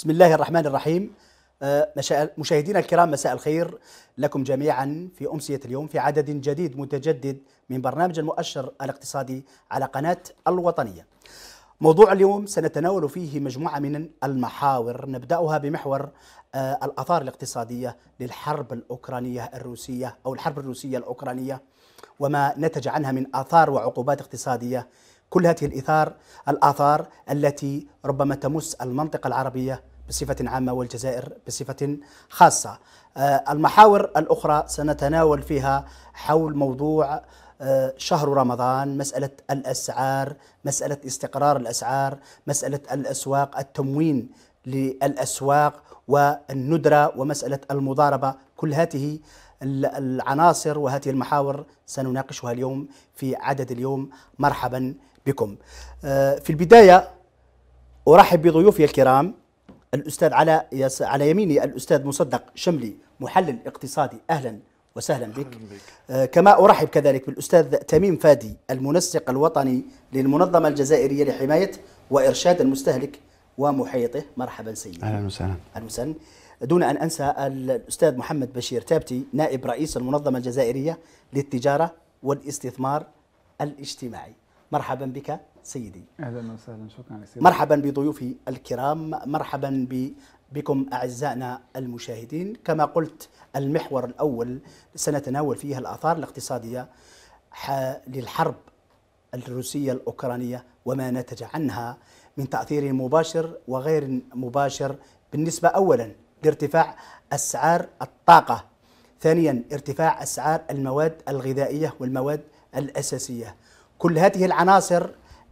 بسم الله الرحمن الرحيم. مشاهدينا الكرام مساء الخير لكم جميعا في أمسية اليوم في عدد جديد متجدد من برنامج المؤشر الاقتصادي على قناة الوطنية. موضوع اليوم سنتناول فيه مجموعة من المحاور نبدأها بمحور الآثار الاقتصادية للحرب الأوكرانية الروسية أو الحرب الروسية الأوكرانية وما نتج عنها من آثار وعقوبات اقتصادية. كل هذه الإثار الآثار التي ربما تمس المنطقة العربية بصفة عامة والجزائر بصفة خاصة. المحاور الأخرى سنتناول فيها حول موضوع شهر رمضان مسألة الأسعار مسألة استقرار الأسعار مسألة الأسواق التموين للأسواق والندرة ومسألة المضاربة. كل هذه العناصر وهذه المحاور سنناقشها اليوم في عدد اليوم. مرحبا بكم. في البداية أرحب بضيوفي الكرام. الأستاذ على يس على يميني الأستاذ مصدق شملي محلل اقتصادي. أهلا وسهلا بك, بك. كما أرحب كذلك بالأستاذ تميم فادي المنسق الوطني للمنظمة الجزائرية لحماية وإرشاد المستهلك ومحيطه. مرحبا سيدي. أهلا وسهلا. أهلا وسهلا. دون أن أنسى الأستاذ محمد بشير تابتي نائب رئيس المنظمة الجزائرية للتجارة والاستثمار الاجتماعي. مرحبا بك سيدي. أهلا وسهلا شكرا سيدي. مرحبا بضيوفي الكرام مرحبا بكم أعزائنا المشاهدين. كما قلت المحور الأول سنتناول فيه الآثار الاقتصادية للحرب الروسية الأوكرانية وما نتج عنها من تأثير مباشر وغير مباشر. بالنسبة اولا لارتفاع أسعار الطاقة ثانيا ارتفاع أسعار المواد الغذائية والمواد الأساسية. كل هذه العناصر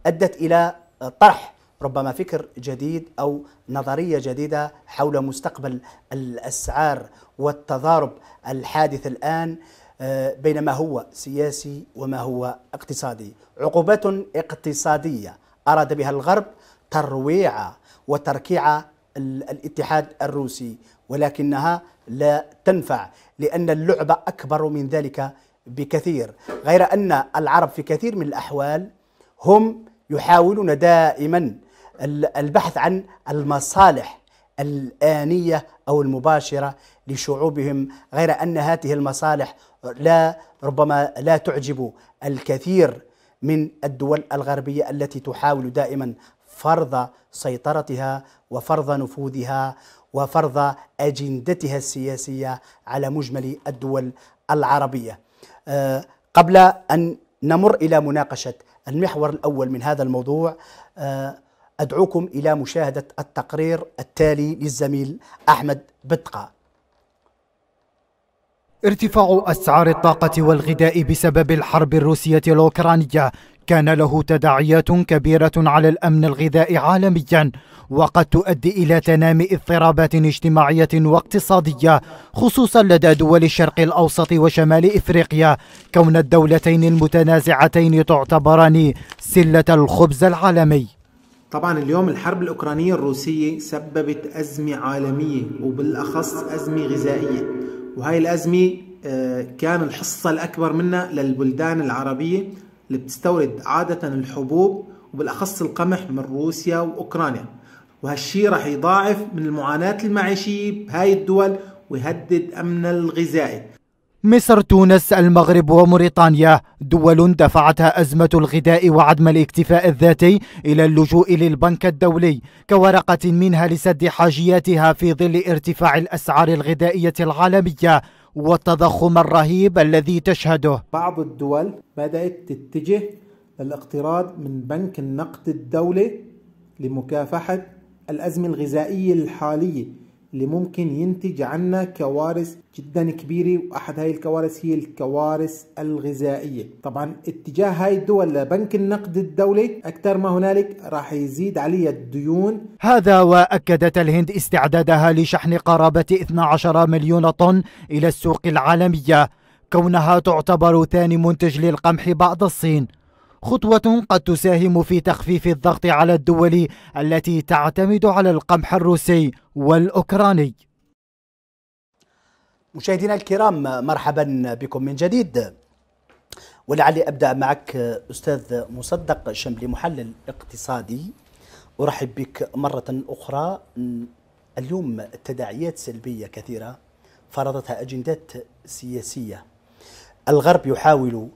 أدت إلى طرح ربما فكر جديد أو نظرية جديدة حول مستقبل الأسعار والتضارب الحادث الآن بين ما هو سياسي وما هو اقتصادي. عقوبات اقتصادية أراد بها الغرب ترويع وتركيع الاتحاد الروسي ولكنها لا تنفع لأن اللعبه أكبر من ذلك بكثير غير أن العرب في كثير من الأحوال هم يحاولون دائما البحث عن المصالح الآنية أو المباشرة لشعوبهم غير أن هذه المصالح لا ربما لا تعجب الكثير من الدول الغربية التي تحاول دائما فرض سيطرتها وفرض نفوذها وفرض أجندتها السياسية على مجمل الدول العربية. قبل أن نمر إلى مناقشة المحور الأول من هذا الموضوع أدعوكم إلى مشاهدة التقرير التالي للزميل أحمد بتقى. ارتفاع أسعار الطاقة والغذاء بسبب الحرب الروسية الأوكرانية كان له تداعيات كبيرة على الأمن الغذائي عالميا وقد تؤدي إلى تنامي اضطرابات اجتماعية واقتصادية خصوصا لدى دول الشرق الأوسط وشمال إفريقيا كون الدولتين المتنازعتين تعتبران سلة الخبز العالمي. طبعا اليوم الحرب الأوكرانية الروسية سببت أزمة عالمية وبالأخص أزمة غذائية. وهي الأزمة كان الحصة الأكبر منها للبلدان العربية اللي بتستورد عادة الحبوب وبالأخص القمح من روسيا وأوكرانيا. وهالشي راح يضاعف من المعاناة المعيشية بهاي الدول ويهدد أمن الغذائي. مصر تونس المغرب وموريتانيا. دول دفعتها أزمة الغذاء وعدم الاكتفاء الذاتي إلى اللجوء للبنك الدولي كورقة منها لسد حاجياتها في ظل ارتفاع الأسعار الغذائية العالمية والتضخم الرهيب الذي تشهده. بعض الدول بدأت تتجه للاقتراض من بنك النقد الدولي لمكافحة الأزمة الغذائية الحالية. اللي ممكن ينتج عنها كوارث جدا كبيرة وأحد هاي الكوارث هي الكوارث الغذائية. طبعا اتجاه هاي الدول لبنك النقد الدولي أكثر ما هنالك راح يزيد عليها الديون. هذا وأكدت الهند استعدادها لشحن قرابة 12 مليون طن إلى السوق العالمية. كونها تعتبر ثاني منتج للقمح بعد الصين. خطوة قد تساهم في تخفيف الضغط على الدول التي تعتمد على القمح الروسي والأوكراني. مشاهدينا الكرام مرحبا بكم من جديد. ولعلي أبدأ معك أستاذ مصدق شملي محلل اقتصادي. أرحب بك مرة أخرى. اليوم تداعيات سلبية كثيرة فرضتها أجندات سياسية. الغرب يحاول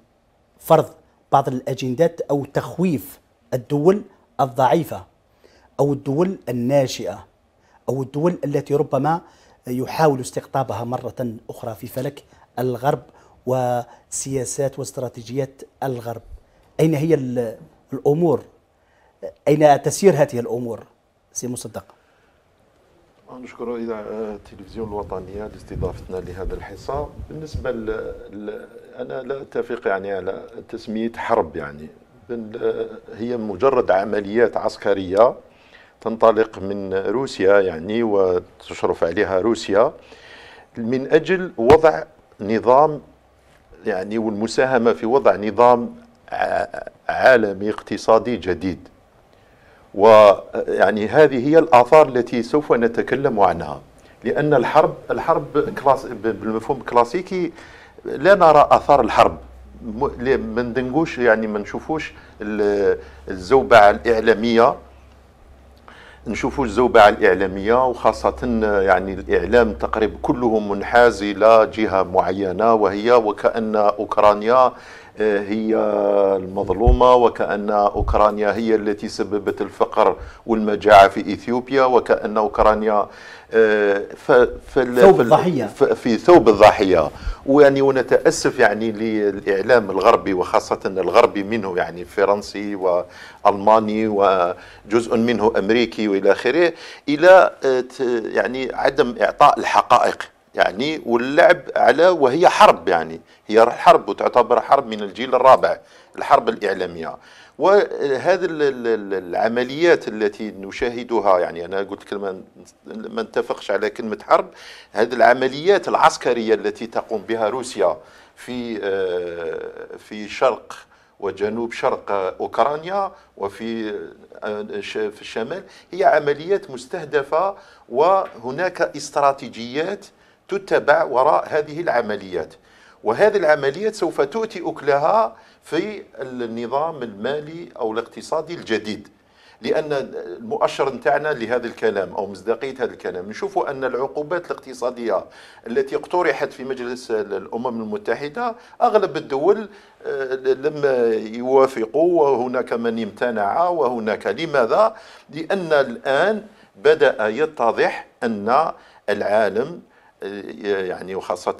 فرض بعض الأجندات أو تخويف الدول الضعيفة أو الدول الناشئة أو الدول التي ربما يحاول استقطابها مرة أخرى في فلك الغرب وسياسات واستراتيجيات الغرب. أين هي الأمور؟ أين تسير هذه الأمور؟ سي مصدق. نشكر إذاعة التلفزيون الوطنية لاستضافتنا لهذا الحصة. بالنسبة أنا لا أتفق يعني على تسمية حرب يعني. هي مجرد عمليات عسكرية تنطلق من روسيا يعني وتشرف عليها روسيا. من أجل وضع نظام يعني والمساهمة في وضع نظام عالمي اقتصادي جديد. ويعني هذه هي الآثار التي سوف نتكلم عنها. لأن الحرب الحرب كلاس بالمفهوم الكلاسيكي لا نرى آثار الحرب. ما ندنقوش يعني ما نشوفوش الزوبعة الإعلامية. نشوفوا الزوبعة الإعلامية وخاصة يعني الإعلام تقريبا كله منحاز إلى جهة معينة وهي وكأن أوكرانيا هي المظلومة وكأن أوكرانيا هي التي سببت الفقر والمجاعة في إثيوبيا وكأن أوكرانيا آه، ثوب الضحية. في ثوب الضحية. ويعني ونتأسف يعني للإعلام الغربي وخاصة الغربي منه يعني فرنسي وألماني وجزء منه أمريكي وإلى آخره إلى آه، يعني عدم إعطاء الحقائق. يعني واللعب على وهي حرب يعني. هي حرب وتعتبر حرب من الجيل الرابع الحرب الإعلامية. وهذه العمليات التي نشاهدها يعني أنا قلت كلمة ما نتفقش على كلمة حرب هذه العمليات العسكرية التي تقوم بها روسيا في آه، في شرق وجنوب شرق أوكرانيا وفي آه، في الشمال هي عمليات مستهدفة وهناك استراتيجيات تتبع وراء هذه العمليات وهذه العمليات سوف تؤتي أكلها في النظام المالي أو الاقتصادي الجديد لأن المؤشر نتاعنا لهذا الكلام أو مصداقية هذا الكلام نشوف أن العقوبات الاقتصادية التي اقترحت في مجلس الأمم المتحدة أغلب الدول آه، لم يوافقوا وهناك من امتنع وهناك لماذا؟ لأن الآن بدأ يتضح أن العالم يعني وخاصة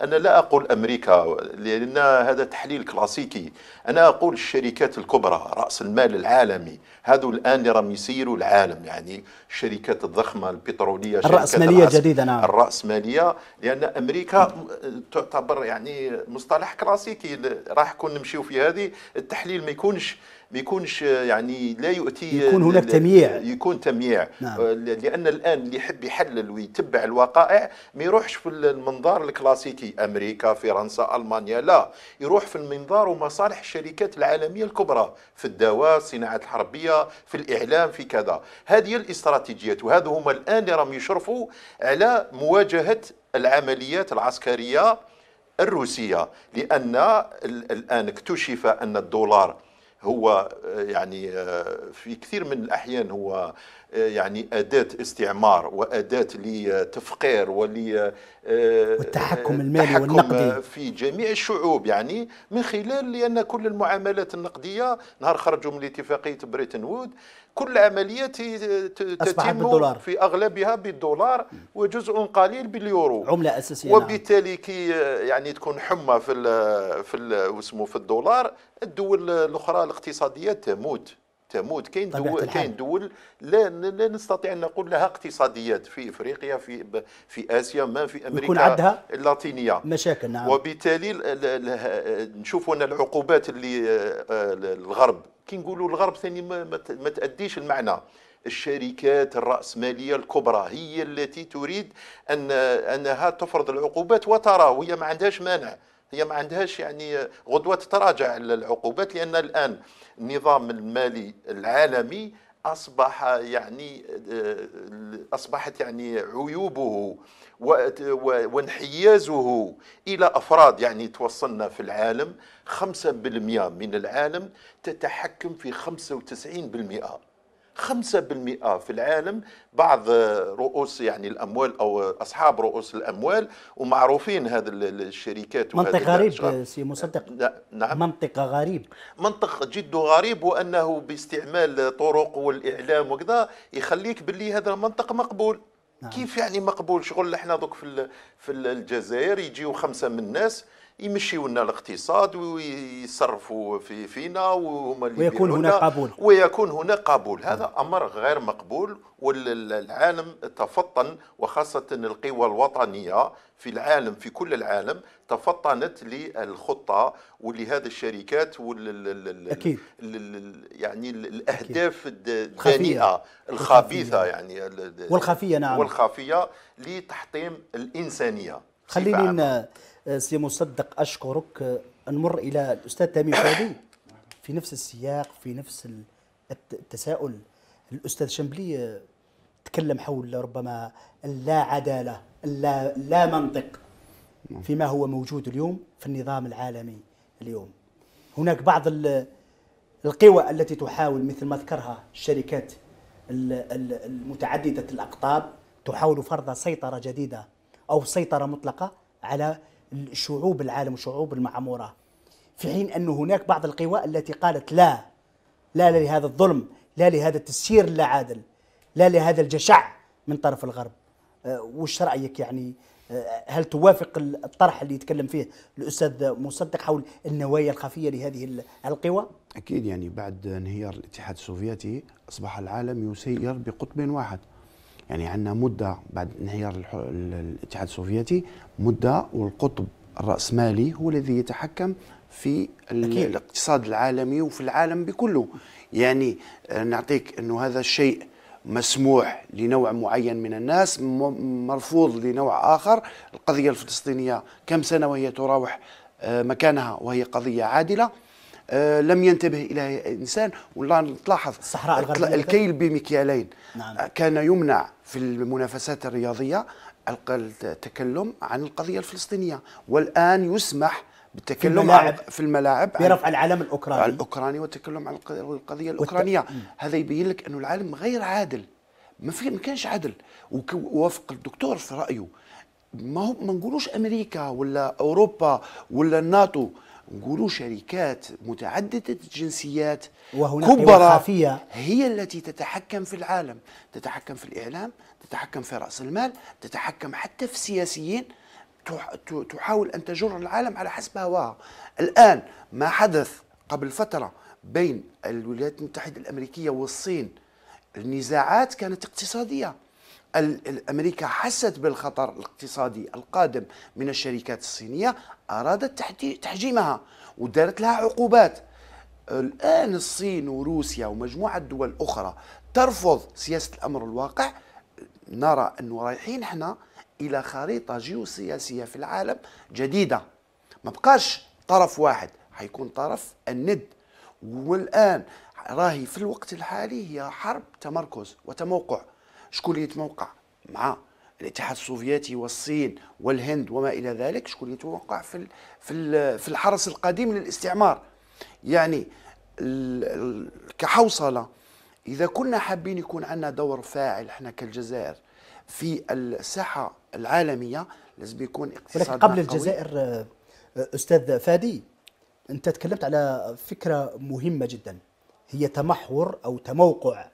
أنا لا أقول أمريكا لأن هذا تحليل كلاسيكي. أنا أقول الشركات الكبرى رأس المال العالمي هذو الآن راهم يسيروا العالم يعني الشركات الضخمة البترولية الرأسمالية الجديدة نعم. الرأسمالية لأن أمريكا تعتبر يعني مصطلح كلاسيكي. راح نكون نمشيو في هذه التحليل ما يكونش ما يكونش يعني لا يؤتي يكون هناك تمييع. يكون تمييع. نعم. لأن الآن اللي يحب يحلل ويتبع الوقائع ما يروحش في المنظار الكلاسيكي أمريكا فرنسا ألمانيا لا. يروح في المنظار ومصالح الشركات العالمية الكبرى في الدواء الصناعه الحربية في الإعلام في كذا. هذه الاستراتيجيات وهذا هم الآن راهم يشرفوا على مواجهة العمليات العسكرية الروسية لأن الآن اكتشف أن الدولار هو آه، يعني آه، في كثير من الأحيان هو آه، يعني أداة استعمار وأداة لتفقير ول والتحكم المالي والنقدي. في جميع الشعوب يعني من خلال لأن كل المعاملات النقدية نهار خرجوا من اتفاقية بريتن وود كل عمليات تتم. في أغلبها بالدولار وجزء قليل باليورو. عملة أساسية نعم. وبالتالي كي يعني تكون حمى في ال في ال اسمه في الدولار الدول الأخرى الاقتصاديات تموت تموت. كاين دول كاين دول لا لا نستطيع أن نقول لها اقتصاديات في إفريقيا في في آسيا ما في أمريكا عندها اللاتينية. مشاكل نعم. وبالتالي نشوفوا ان العقوبات اللي آه، الغرب. كي نقولوا الغرب ثاني ما, ما تأديش المعنى. الشركات الرأسمالية الكبرى هي التي تريد أن أنها تفرض العقوبات وترى وهي ما عندهاش مانع. هي ما عندهاش يعني غدوة تتراجع العقوبات لأن الآن النظام المالي العالمي أصبح يعني أصبحت يعني عيوبه وانحيازه إلى أفراد. يعني توصلنا في العالم 5% من العالم تتحكم في 95% 5% في العالم بعض رؤوس يعني الأموال أو أصحاب رؤوس الأموال ومعروفين هذه الشركات منطق غريب سي مصدق. نعم. منطق غريب. منطق جد غريب وأنه باستعمال الطرق والإعلام وكذا يخليك باللي هذا المنطق مقبول. نعم. كيف يعني مقبول؟ شغل إحنا دوك في في الجزائر يجيو خمسة من الناس يمشيوا لنا الاقتصاد ويصرفوا في فينا وهما اللي ويكون هناك قبول ويكون هناك قبول هذا أمر غير مقبول والعالم تفطن وخاصة القوى الوطنية في العالم في كل العالم تفطنت للخطة ولهذه الشركات وال أكيد. يعني الأهداف الدنيئة الخبيثة يعني والخفية نعم. والخفية لتحطيم الإنسانية خليني سي مصدق أشكرك. نمر إلى الأستاذ تامي فادي في نفس السياق في نفس التساؤل الأستاذ شمبلي تكلم حول ربما اللا عدالة اللا لا منطق فيما هو موجود اليوم في النظام العالمي اليوم. هناك بعض القوى التي تحاول مثل ما ذكرها الشركات المتعددة الأقطاب تحاول فرض سيطرة جديدة أو سيطرة مطلقة على شعوب العالم وشعوب المعمورة في حين أن هناك بعض القوى التي قالت لا لا لهذا الظلم لا لهذا التسيير اللا عادل لا لهذا الجشع من طرف الغرب. أه وش رأيك يعني؟ أه هل توافق الطرح اللي يتكلم فيه الأستاذ مصدق حول النوايا الخفية لهذه القوى؟ أكيد يعني بعد انهيار الاتحاد السوفيتي أصبح العالم يسير بقطب واحد. يعني عندنا مدة بعد انهيار الاتحاد السوفيتي مدة والقطب الرأسمالي هو الذي يتحكم في أكيد. الاقتصاد العالمي وفي العالم بكله. يعني آه، نعطيك أنه هذا الشيء مسموح لنوع معين من الناس مرفوض لنوع آخر. القضية الفلسطينية كم سنة وهي تراوح آه، مكانها وهي قضية عادلة. آه، لم ينتبه إلى إنسان. ولا تلاحظ الصحراء الغربية الكيل بمكيالين. نعم. كان يمنع في المنافسات الرياضية التكلم عن القضية الفلسطينية والآن يسمح بالتكلم في الملاعب, في الملاعب برفع العلم الأوكراني. الأوكراني والتكلم عن القضية الأوكرانية. والت... هذا يبين لك أنه العالم غير عادل. ما في ما كانش عدل ووافق الدكتور في رأيه. ما هو ما نقولوش أمريكا ولا أوروبا ولا الناتو. نقولوا شركات متعددة الجنسيات كبرى هي التي تتحكم في العالم تتحكم في الإعلام تتحكم في رأس المال تتحكم حتى في السياسيين تحاول أن تجر العالم على حسب هواها. الآن ما حدث قبل فترة بين الولايات المتحدة الأمريكية والصين النزاعات كانت اقتصادية. أمريكا حست بالخطر الاقتصادي القادم من الشركات الصينية أرادت تحجيمها ودارت لها عقوبات. الآن الصين وروسيا ومجموعة دول أخرى ترفض سياسة الأمر الواقع. نرى أنه رايحين إحنا إلى خريطة جيوسياسية في العالم جديدة. ما بقاش طرف واحد حيكون طرف الند. والآن راهي في الوقت الحالي هي حرب تمركز وتموقع. شكون اللي يتموقع مع الاتحاد السوفيتي والصين والهند وما إلى ذلك شكون يتوقع في في في الحرس القديم للاستعمار؟ يعني كحوصلة إذا كنا حابين يكون عندنا دور فاعل إحنا كالجزائر في الساحة العالمية لازم يكون اقتصادنا ولكن قبل الجزائر آه، أستاذ فادي أنت تكلمت على فكرة مهمة جدا هي تمحور أو تموقع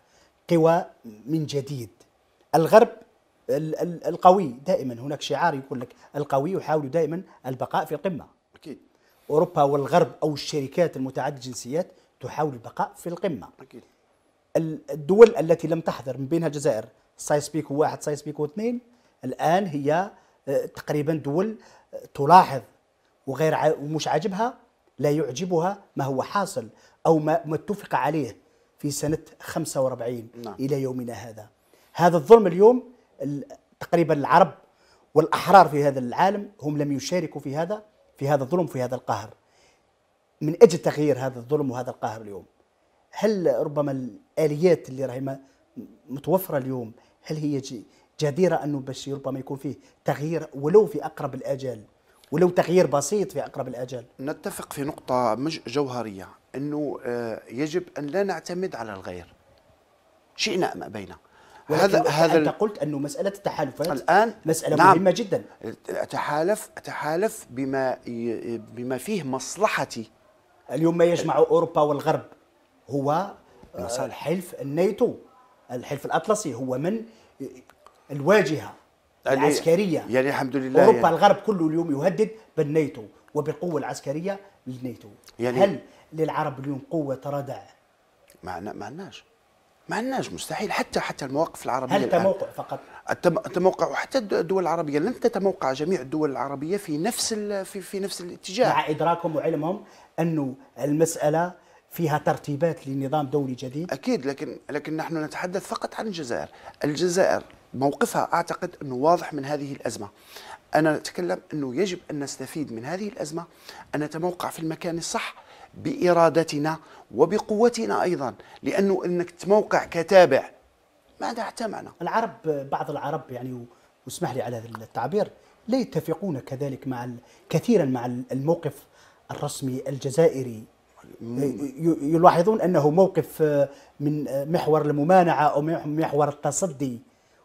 قوى من جديد. الغرب القوي. دائما هناك شعار يقول لك القوي يحاول دائما البقاء في القمة. أكيد. أوروبا والغرب أو الشركات المتعددة الجنسيات تحاول البقاء في القمة. أكيد. الدول التي لم تحضر من بينها الجزائر سايس بيكو واحد سايس بيكو اثنين الآن هي آه، تقريبا دول آه، تلاحظ وغير ومش عاجبها لا يعجبها ما هو حاصل أو ما اتفق عليه في سنة 45 نعم. إلى يومنا هذا. هذا الظلم اليوم تقريبا العرب والأحرار في هذا العالم هم لم يشاركوا في هذا في هذا الظلم في هذا القهر. من أجل تغيير هذا الظلم وهذا القهر اليوم هل ربما الآليات اللي راهي متوفرة اليوم هل هي جديرة أنه باش ربما يكون فيه تغيير ولو في أقرب الآجال ولو تغيير بسيط في أقرب الآجال؟ نتفق في نقطة جوهرية أنه آه، يجب أن لا نعتمد على الغير. شئنا أم أبينا. هذا هذا أنت قلت أنه مسألة التحالفات الآن مسألة نعم. مهمة جدا. اتحالف اتحالف بما بما فيه مصلحتي اليوم ما يجمع أوروبا والغرب هو حلف الناتو. الحلف الأطلسي هو من الواجهة العسكرية. يعني الحمد لله أوروبا يعني. الغرب كله اليوم يهدد بالناتو وبالقوه العسكرية للناتو. يعني هل للعرب اليوم قوة تردع ما ما عندناش. ما عندناش مستحيل حتى حتى المواقف العربية هل تموقع فقط؟ التموقع وحتى الدول العربية لن تتموقع جميع الدول العربية في نفس في في نفس الاتجاه. مع إدراكهم وعلمهم انه المسألة فيها ترتيبات لنظام دولي جديد؟ أكيد لكن لكن نحن نتحدث فقط عن الجزائر. الجزائر موقفها أعتقد أنه واضح من هذه الأزمة. أنا أتكلم أنه يجب أن نستفيد من هذه الأزمة أن نتموقع في المكان الصح بإرادتنا وبقوتنا أيضا لأنه إنك تموقع كتابع. ماذا حتى معنى العرب بعض العرب يعني واسمح لي على هذا التعبير لا يتفقون كذلك مع كثيرا مع الموقف الرسمي الجزائري. يلاحظون أنه موقف من محور الممانعة أو محور التصدي.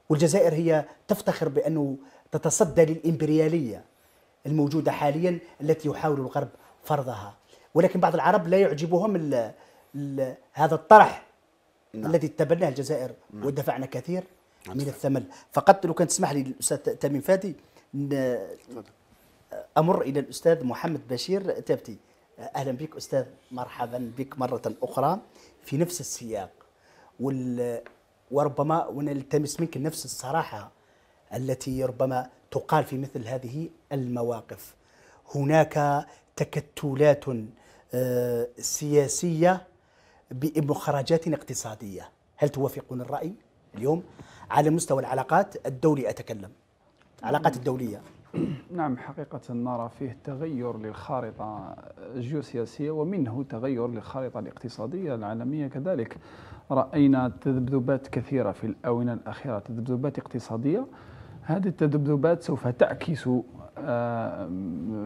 والجزائر هي تفتخر بأنه تتصدى للإمبريالية الموجودة حاليا التي يحاول الغرب فرضها. ولكن بعض العرب لا يعجبهم ال ال هذا الطرح نعم. الذي تبناه الجزائر نعم. ودفعنا كثير نعم. من الثمن فقط لو كان تسمح لي الأستاذ تميم فادي أمر إلى الأستاذ محمد بشير تبتي أهلا بك أستاذ مرحبا بك مرة أخرى في نفس السياق وال وربما ونلتمس منك نفس الصراحة التي ربما تقال في مثل هذه المواقف هناك تكتلات سياسية بمخرجات اقتصادية. هل توافقون الرأي اليوم؟ على مستوى العلاقات الدولي أتكلم. العلاقات الدولية. نعم حقيقة نرى فيه تغير للخارطة الجيوسياسية ومنه تغير للخارطة الاقتصادية العالمية. كذلك رأينا تذبذبات كثيرة في الآونة الأخيرة تذبذبات اقتصادية. هذه التذبذبات سوف تعكس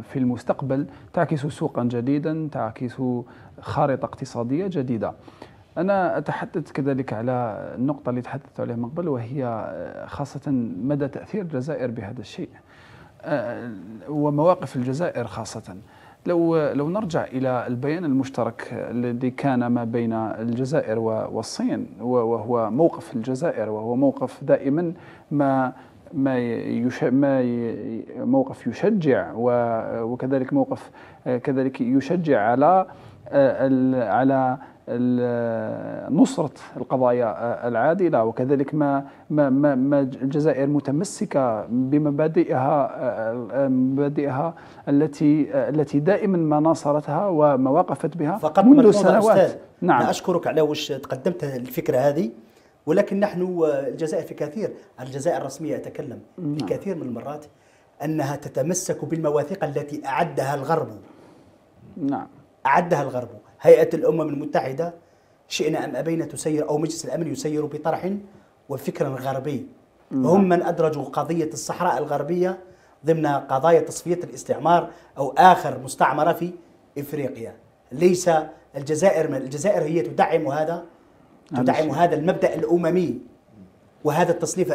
في المستقبل تعكس سوقا جديدا تعكس خارطة اقتصادية جديدة. أنا أتحدث كذلك على النقطة اللي تحدثت عليها من قبل وهي آه، خاصة مدى تأثير الجزائر بهذا الشيء. آه، ومواقف الجزائر خاصة. لو لو نرجع إلى البيان المشترك الذي كان ما بين الجزائر والصين وهو موقف الجزائر وهو موقف دائما ما ما يش ما موقف يشجع وكذلك موقف كذلك يشجع على على نصرة القضايا العادلة وكذلك ما ما ما, الجزائر متمسكة بمبادئها مبادئها التي التي دائما ما ناصرتها وما وقفت بها فقط منذ سنوات. نعم. أشكرك على وش تقدمت الفكرة هذه. ولكن نحن الجزائر في كثير الجزائر الرسمية أتكلم في نعم. كثير من المرات أنها تتمسك بالمواثيق التي أعدها الغرب. نعم. أعدها الغرب. هيئة الأمم المتحدة شئنا أم أبينا تسير أو مجلس الأمن يسير بطرح وفكر غربي. نعم. هم من أدرجوا قضية الصحراء الغربية ضمن قضايا تصفية الاستعمار أو آخر مستعمرة في إفريقيا. ليس الجزائر الجزائر هي تدعم هذا. تدعم هذا المبدأ الأممي. وهذا التصنيف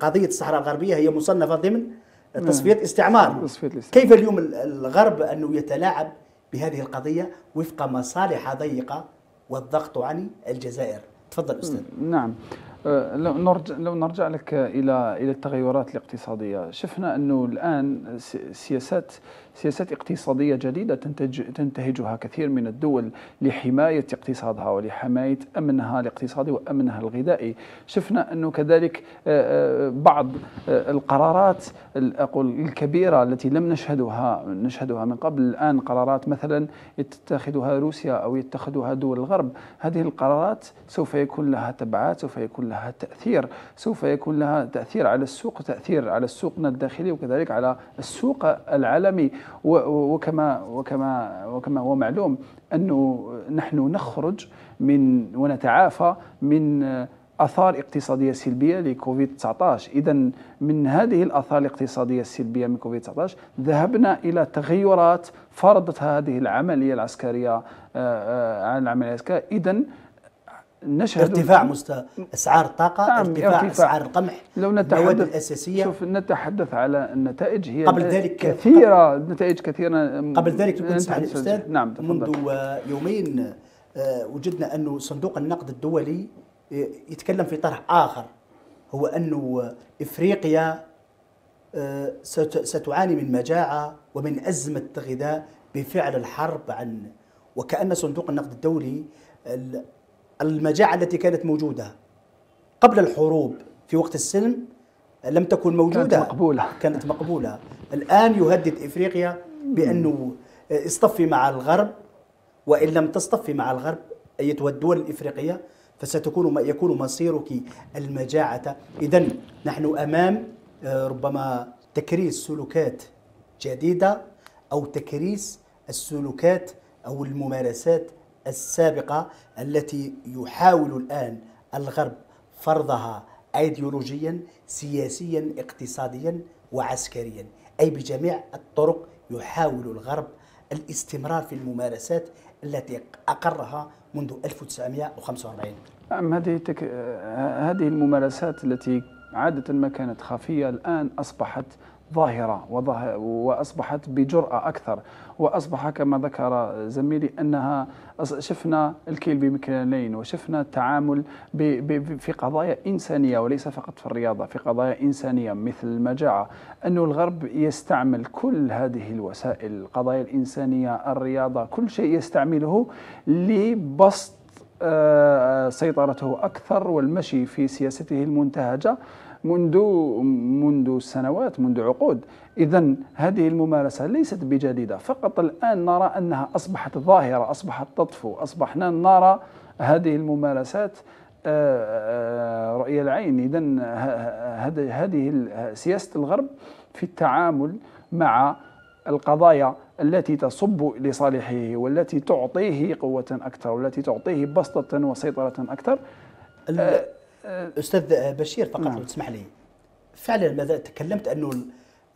قضية الصحراء الغربية هي مصنفة ضمن تصفية نعم. استعمار. كيف اليوم الغرب أنه يتلاعب بهذه القضية وفق مصالح ضيقة والضغط عن الجزائر؟ تفضل أستاذ. نعم. أه، لو نرجع لو نرجع لك إلى إلى التغيرات الاقتصادية شفنا أنه الآن سياسات سياسات اقتصادية جديدة تنتج تنتهجها كثير من الدول لحماية اقتصادها ولحماية أمنها الاقتصادي وأمنها الغذائي. شفنا أنه كذلك آه، آه، بعض آه، القرارات أقول الكبيرة التي لم نشهدها نشهدها من قبل الآن قرارات مثلا تتخذها روسيا أو يتخذها دول الغرب. هذه القرارات سوف يكون لها تبعات سوف يكون لها تأثير سوف يكون لها تأثير على السوق تأثير على سوقنا الداخلي وكذلك على السوق العالمي. وكما وكما وكما هو معلوم أنه نحن نخرج من ونتعافى من آثار اقتصادية سلبية لكوفيد 19 إذا من هذه الآثار الاقتصادية السلبية من كوفيد 19 ذهبنا إلى تغيرات فرضت هذه العملية العسكرية آه، آه، على العملية العسكرية. إذا نشهد ارتفاع مست... أسعار الطاقة نعم، ارتفاع, ارتفاع. أسعار القمح لو المواد نتحدث الأساسية. شوف نتحدث على النتائج. هي قبل ذلك- كثيرة نتائج كثيرة قبل ذلك نتحدث- أستاذ. نعم تفضل. منذ يومين آه، وجدنا انه صندوق النقد الدولي آه، يتكلم في طرح آخر هو انه إفريقيا آه، ست- ستعاني من مجاعة ومن أزمة غذاء بفعل الحرب عن وكأن صندوق النقد الدولي ال- المجاعة التي كانت موجودة قبل الحروب في وقت السلم لم تكن موجودة. كانت مقبولة. كانت مقبولة. الآن يهدد إفريقيا بأنه اصطفي مع الغرب وإن لم تصطفي مع الغرب أيتها الدول الإفريقية فستكون ما يكون مصيرك المجاعة. اذا نحن أمام آه، ربما تكريس سلوكات جديدة أو تكريس السلوكات أو الممارسات السابقة التي يحاول الآن الغرب فرضها ايديولوجيا سياسيا اقتصاديا وعسكريا. أي بجميع الطرق يحاول الغرب الاستمرار في الممارسات التي أقرها منذ 1945 نعم هذه تك... آه، هذه الممارسات التي عادة ما كانت خفية الآن أصبحت ظاهرة. وأصبحت بجرأة أكثر وأصبح كما ذكر زميلي أنها شفنا الكيل بمكيالين وشفنا التعامل. في قضايا إنسانية وليس فقط في الرياضة في قضايا إنسانية مثل المجاعة أن الغرب يستعمل كل هذه الوسائل القضايا الإنسانية الرياضة كل شيء يستعمله لبسط آه، سيطرته أكثر والمشي في سياسته المنتهجة منذ منذ سنوات منذ عقود. إذا هذه الممارسة ليست بجديدة. فقط الآن نرى أنها أصبحت ظاهرة أصبحت تطفو أصبحنا نرى هذه الممارسات آه، آه، رؤية العين. إذا هذه سياسة الغرب في التعامل مع القضايا التي تصب لصالحه والتي تعطيه قوة أكثر والتي تعطيه بسطة وسيطرة أكثر. ال- أستاذ بشير فقط نعم. لو تسمح لي فعلا ماذا تكلمت انه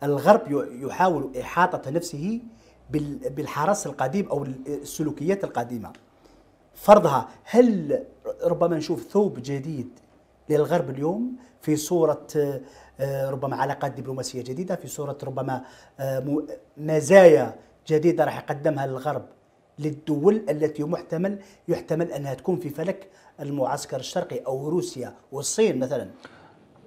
الغرب يحاول إحاطة نفسه بال- بالحرس القديم أو السلوكيات القديمة فرضها هل ربما نشوف ثوب جديد للغرب اليوم في صورة آه، ربما علاقات دبلوماسية جديدة في صورة ربما م- مزايا جديدة راح يقدمها الغرب للدول التي محتمل يحتمل أنها تكون في فلك المعسكر الشرقي أو روسيا والصين مثلا؟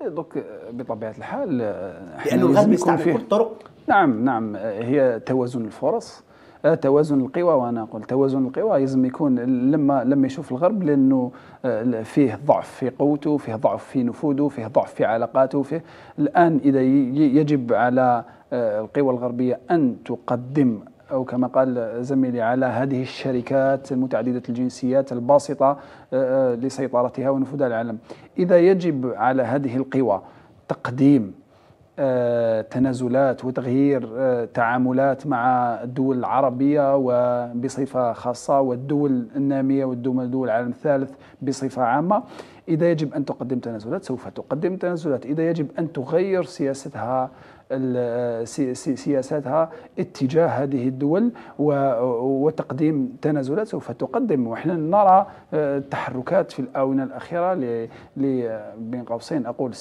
دوك بطبيعة الحال لأنه لازم الغرب يكون يستعمل كل الطرق. نعم نعم. هي توازن الفرص آه، توازن القوى وأنا أقول توازن القوى. لازم يكون لما لما يشوف الغرب لأنه آه، فيه ضعف في قوته فيه ضعف في نفوذه فيه ضعف في علاقاته فيه الآن إذا يجب على آه، القوى الغربية أن تقدم أو كما قال زميلي على هذه الشركات المتعددة الجنسيات الباسطة آه، آه، لسيطرتها ونفوذها على العالم. إذا يجب على هذه القوى تقديم آه، تنازلات وتغيير تعاملات مع الدول العربية وبصفة خاصة والدول النامية والدول دول العالم الثالث بصفة عامة إذا يجب أن تقدم تنازلات سوف تقدم تنازلات. إذا يجب أن تغير سياستها سياساتها اتجاه هذه الدول وتقديم تنازلات سوف تقدم. ونحن نرى آه، تحركات في الآونة الأخيرة بين قوسين. أقول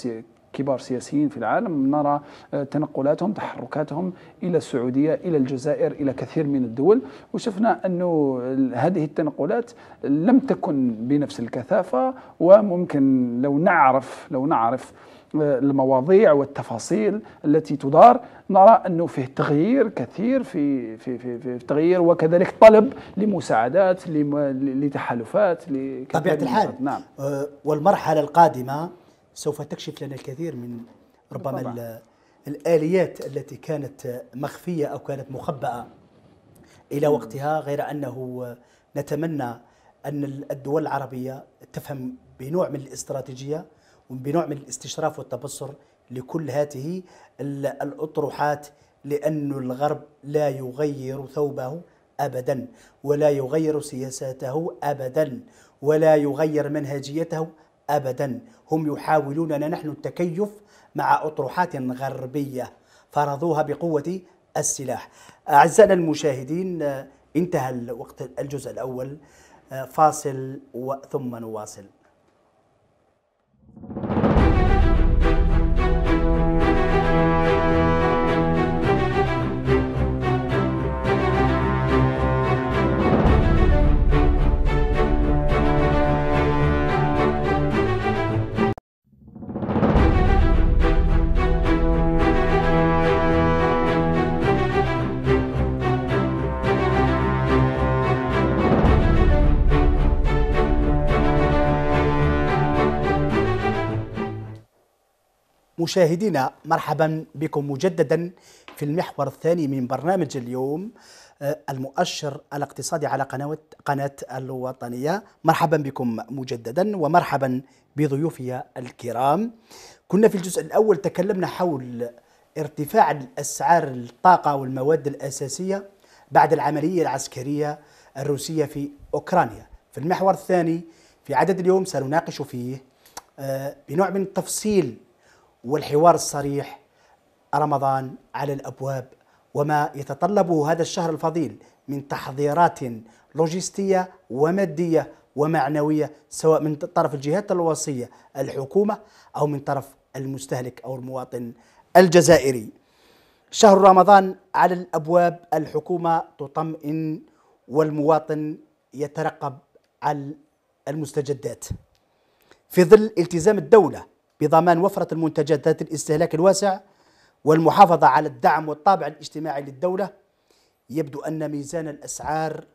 كبار سياسيين في العالم نرى آه، تنقلاتهم تحركاتهم إلى السعودية إلى الجزائر إلى كثير من الدول وشفنا ال- هذه التنقلات لم تكن بنفس الكثافة وممكن لو نعرف لو نعرف آه، المواضيع والتفاصيل التي تدار نرى أنه فيه تغيير كثير في في في, في تغيير وكذلك طلب لمساعدات لم- لتحالفات من الحال. نعم آه، والمرحلة القادمة سوف تكشف لنا الكثير من ربما بالطبع. الآليات التي كانت مخفية أو كانت مخبأة إلى وقتها غير أنه نتمنى أن الدول العربية تفهم بنوع من الاستراتيجية وبنوع من الاستشراف والتبصر لكل هذه ال- الأطروحات لأن الغرب لا يغير ثوبه أبدا ولا يغير سياساته أبدا ولا يغير منهجيته أبدا. هم يحاولوننا نحن التكيف مع أطروحات غربية. فرضوها بقوة السلاح. أعزائنا المشاهدين آه، انتهى الوقت الجزء الأول فاصل ثم نواصل. مشاهدينا مرحبا بكم مجددا في المحور الثاني من برنامج اليوم آه، المؤشر الاقتصادي على قناة قناة الوطنية. مرحبا بكم مجددا ومرحبا بضيوفي الكرام. كنا في الجزء الأول تكلمنا حول ارتفاع الأسعار الطاقة والمواد الأساسية بعد العملية العسكرية الروسية في أوكرانيا. في المحور الثاني في عدد اليوم سنناقش فيه آه، بنوع من التفصيل والحوار الصريح رمضان على الأبواب وما يتطلبه هذا الشهر الفضيل من تحضيرات لوجستية ومادية ومعنوية سواء من طرف الجهات الوصية الحكومة أو من طرف المستهلك أو المواطن الجزائري. شهر رمضان على الأبواب الحكومة تطمئن والمواطن يترقب على المستجدات. في ظل التزام الدولة بضمان وفرة المنتجات ذات الاستهلاك الواسع والمحافظة على الدعم والطابع الاجتماعي للدولة يبدو أن ميزان الأسعار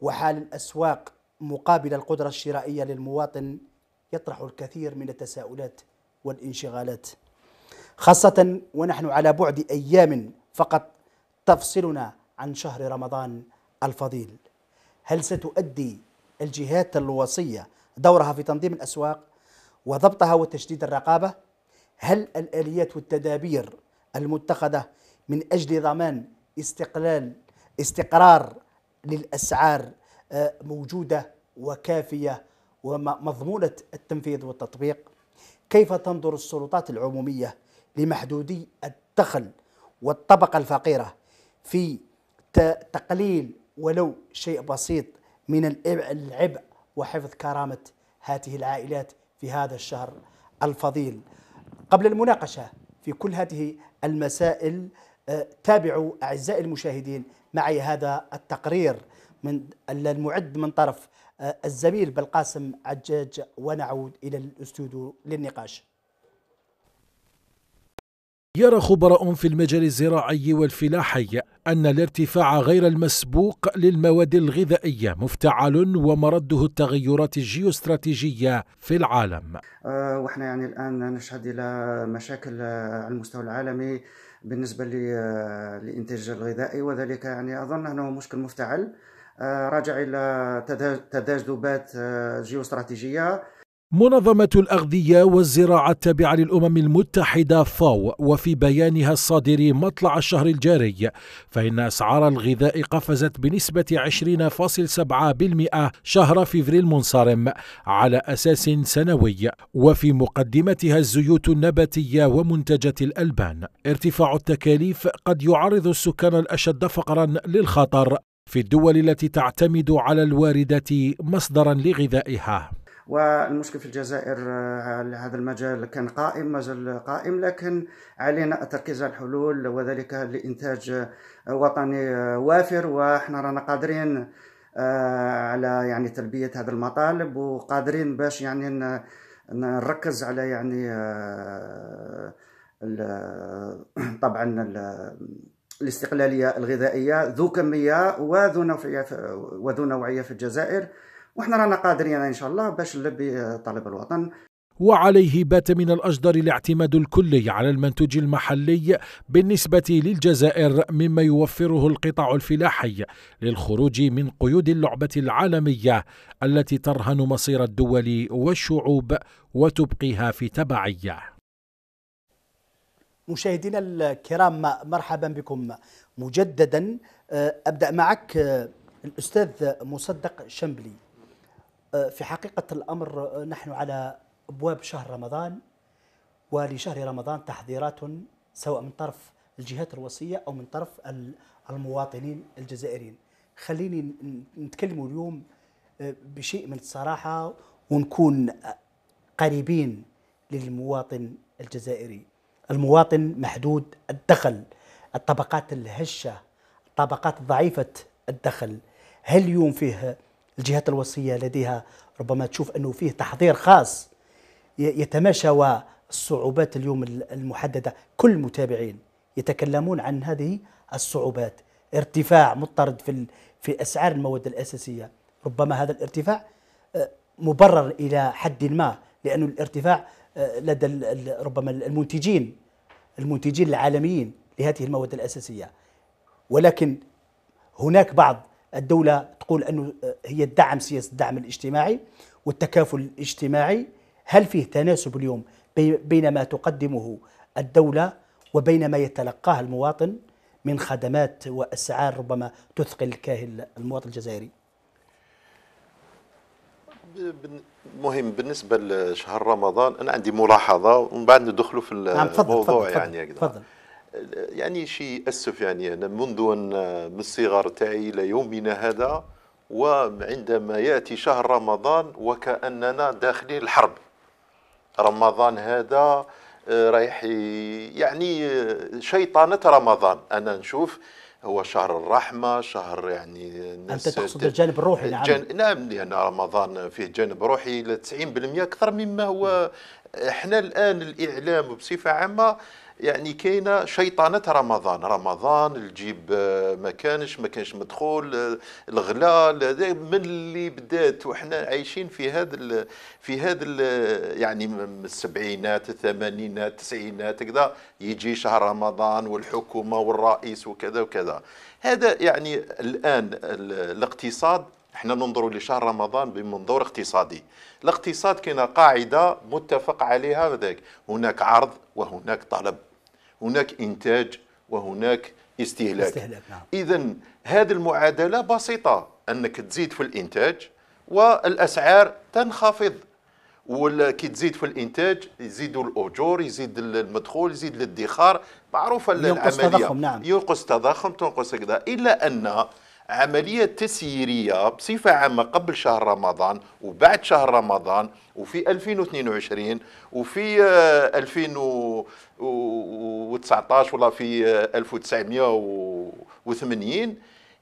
وحال الأسواق مقابل القدرة الشرائية للمواطن يطرح الكثير من التساؤلات والانشغالات. خاصة ونحن على بعد أيام فقط تفصلنا عن شهر رمضان الفضيل. هل ستؤدي الجهات الوصية دورها في تنظيم الأسواق؟ وضبطها وتشديد الرقابة؟ هل الآليات والتدابير المتخذة من أجل ضمان استقلال استقرار للأسعار آه، موجودة وكافية ومضمونة التنفيذ والتطبيق؟ كيف تنظر السلطات العمومية لمحدودي الدخل والطبقة الفقيرة في تقليل ولو شيء بسيط من العبء وحفظ كرامة هذه العائلات في هذا الشهر الفضيل. قبل المناقشة في كل هذه المسائل آه، تابعوا أعزائي المشاهدين معي هذا التقرير من المعد من طرف آه، الزميل بالقاسم عجاج ونعود إلى الاستوديو للنقاش. يرى خبراء في المجال الزراعي والفلاحي أن الارتفاع غير المسبوق للمواد الغذائية مفتعل ومرده التغيرات الجيوستراتيجية في العالم. أه وإحنا يعني الآن نشهد إلى مشاكل على المستوى العالمي بالنسبة للإنتاج الغذائي وذلك يعني أظن أنه مشكل مفتعل. راجع إلى تذبذبات جيوستراتيجية. منظمة الأغذية والزراعة التابعة للأمم المتحدة فاو وفي بيانها الصادر مطلع الشهر الجاري فإن أسعار الغذاء قفزت بنسبة 20.7% شهر فيفريل المنصرم على أساس سنوي وفي مقدمتها الزيوت النباتية ومنتجات الألبان. ارتفاع التكاليف قد يعرض السكان الأشد فقرا للخطر في الدول التي تعتمد على الواردات مصدرا لغذائها. والمشكل في الجزائر آه، هذا المجال كان قائم ما زال قائم لكن علينا التركيز على الحلول وذلك لإنتاج آه، وطني آه، وافر. وإحنا رانا قادرين على يعني تلبية هذه المطالب وقادرين باش يعني نركز على يعني طبعا الاستقلالية الغذائية ذو كمية وذو نوعية وذو نوعية في الجزائر. وإحنا رانا قادرين إن شاء الله باش نلبي طلب الوطن. وعليه بات من الأجدر الاعتماد الكلي على المنتوج المحلي بالنسبة للجزائر مما يوفره القطاع الفلاحي للخروج من قيود اللعبة العالمية التي ترهن مصير الدول والشعوب وتبقيها في تبعية. مشاهدينا الكرام مرحبا بكم. مجددا أبدأ معك الأستاذ مصدق شمبلي في حقيقة الأمر آه، نحن على أبواب شهر رمضان ولشهر رمضان تحذيرات سواء من طرف الجهات الوصية أو من طرف المواطنين الجزائريين. خليني نتكلم اليوم بشيء من الصراحة ونكون قريبين للمواطن الجزائري. المواطن محدود الدخل الطبقات الهشة الطبقات ضعيفة الدخل. هل اليوم فيه الجهات الوصية لديها ربما تشوف أنه فيه تحضير خاص يتماشى والصعوبات اليوم المحددة. كل المتابعين يتكلمون عن هذه الصعوبات. ارتفاع مضطرد في في أسعار المواد الأساسية. ربما هذا الارتفاع آه، مبرر إلى حد ما لأنه الارتفاع آه، لدى ربما المنتجين المنتجين العالميين لهذه المواد الأساسية. ولكن هناك بعض الدولة تقول أنه آه، هي الدعم سياسة الدعم الاجتماعي والتكافل الاجتماعي. هل فيه تناسب اليوم بين ما تقدمه الدولة وبين ما يتلقاه المواطن من خدمات وأسعار ربما تثقل الكاهل المواطن الجزائري؟ مهم. بالنسبة لشهر رمضان أنا عندي ملاحظة ومن بعد ندخلوا في نعم الموضوع يعني تفضل. يعني شيء أسف يعني أنا منذ أن من الصغر تاعي إلى يومنا هذا وعندما يأتي شهر رمضان وكأننا داخلين الحرب. رمضان هذا رايح يعني شيطانة رمضان. أنا نشوف هو شهر الرحمة شهر يعني أنت تقصد الجانب الروحي نعم. نعم لأن رمضان فيه جانب روحي ل 90% أكثر مما هو. إحنا الآن الإعلام بصفة عامة يعني كاينة شيطانة رمضان. رمضان الجيب آه، ما كانش ما كانش مدخول آه، الغلاء من اللي بدات. وحنا عايشين في هذا في هذا يعني من السبعينات الثمانينات التسعينات كذا. يجي شهر رمضان والحكومة والرئيس وكذا وكذا. هذا يعني الآن الاقتصاد إحنا ننظر لشهر رمضان بمنظور اقتصادي. الاقتصاد كاينة قاعدة متفق عليها ذاك هناك عرض وهناك طلب. هناك إنتاج وهناك استهلاك, استهلاك نعم. إذا هذه المعادلة بسيطة أنك تزيد في الإنتاج والأسعار تنخفض وكي تزيد في الإنتاج يزيدوا الأجور يزيد المدخول يزيد الادخار معروفة ينقص العملية تضخم نعم. ينقص تضخم تنقص كذا إلا أن عملية تسييرية بصفة عامة قبل شهر رمضان وبعد شهر رمضان وفي 2022 وفي 2019 ولا في 1980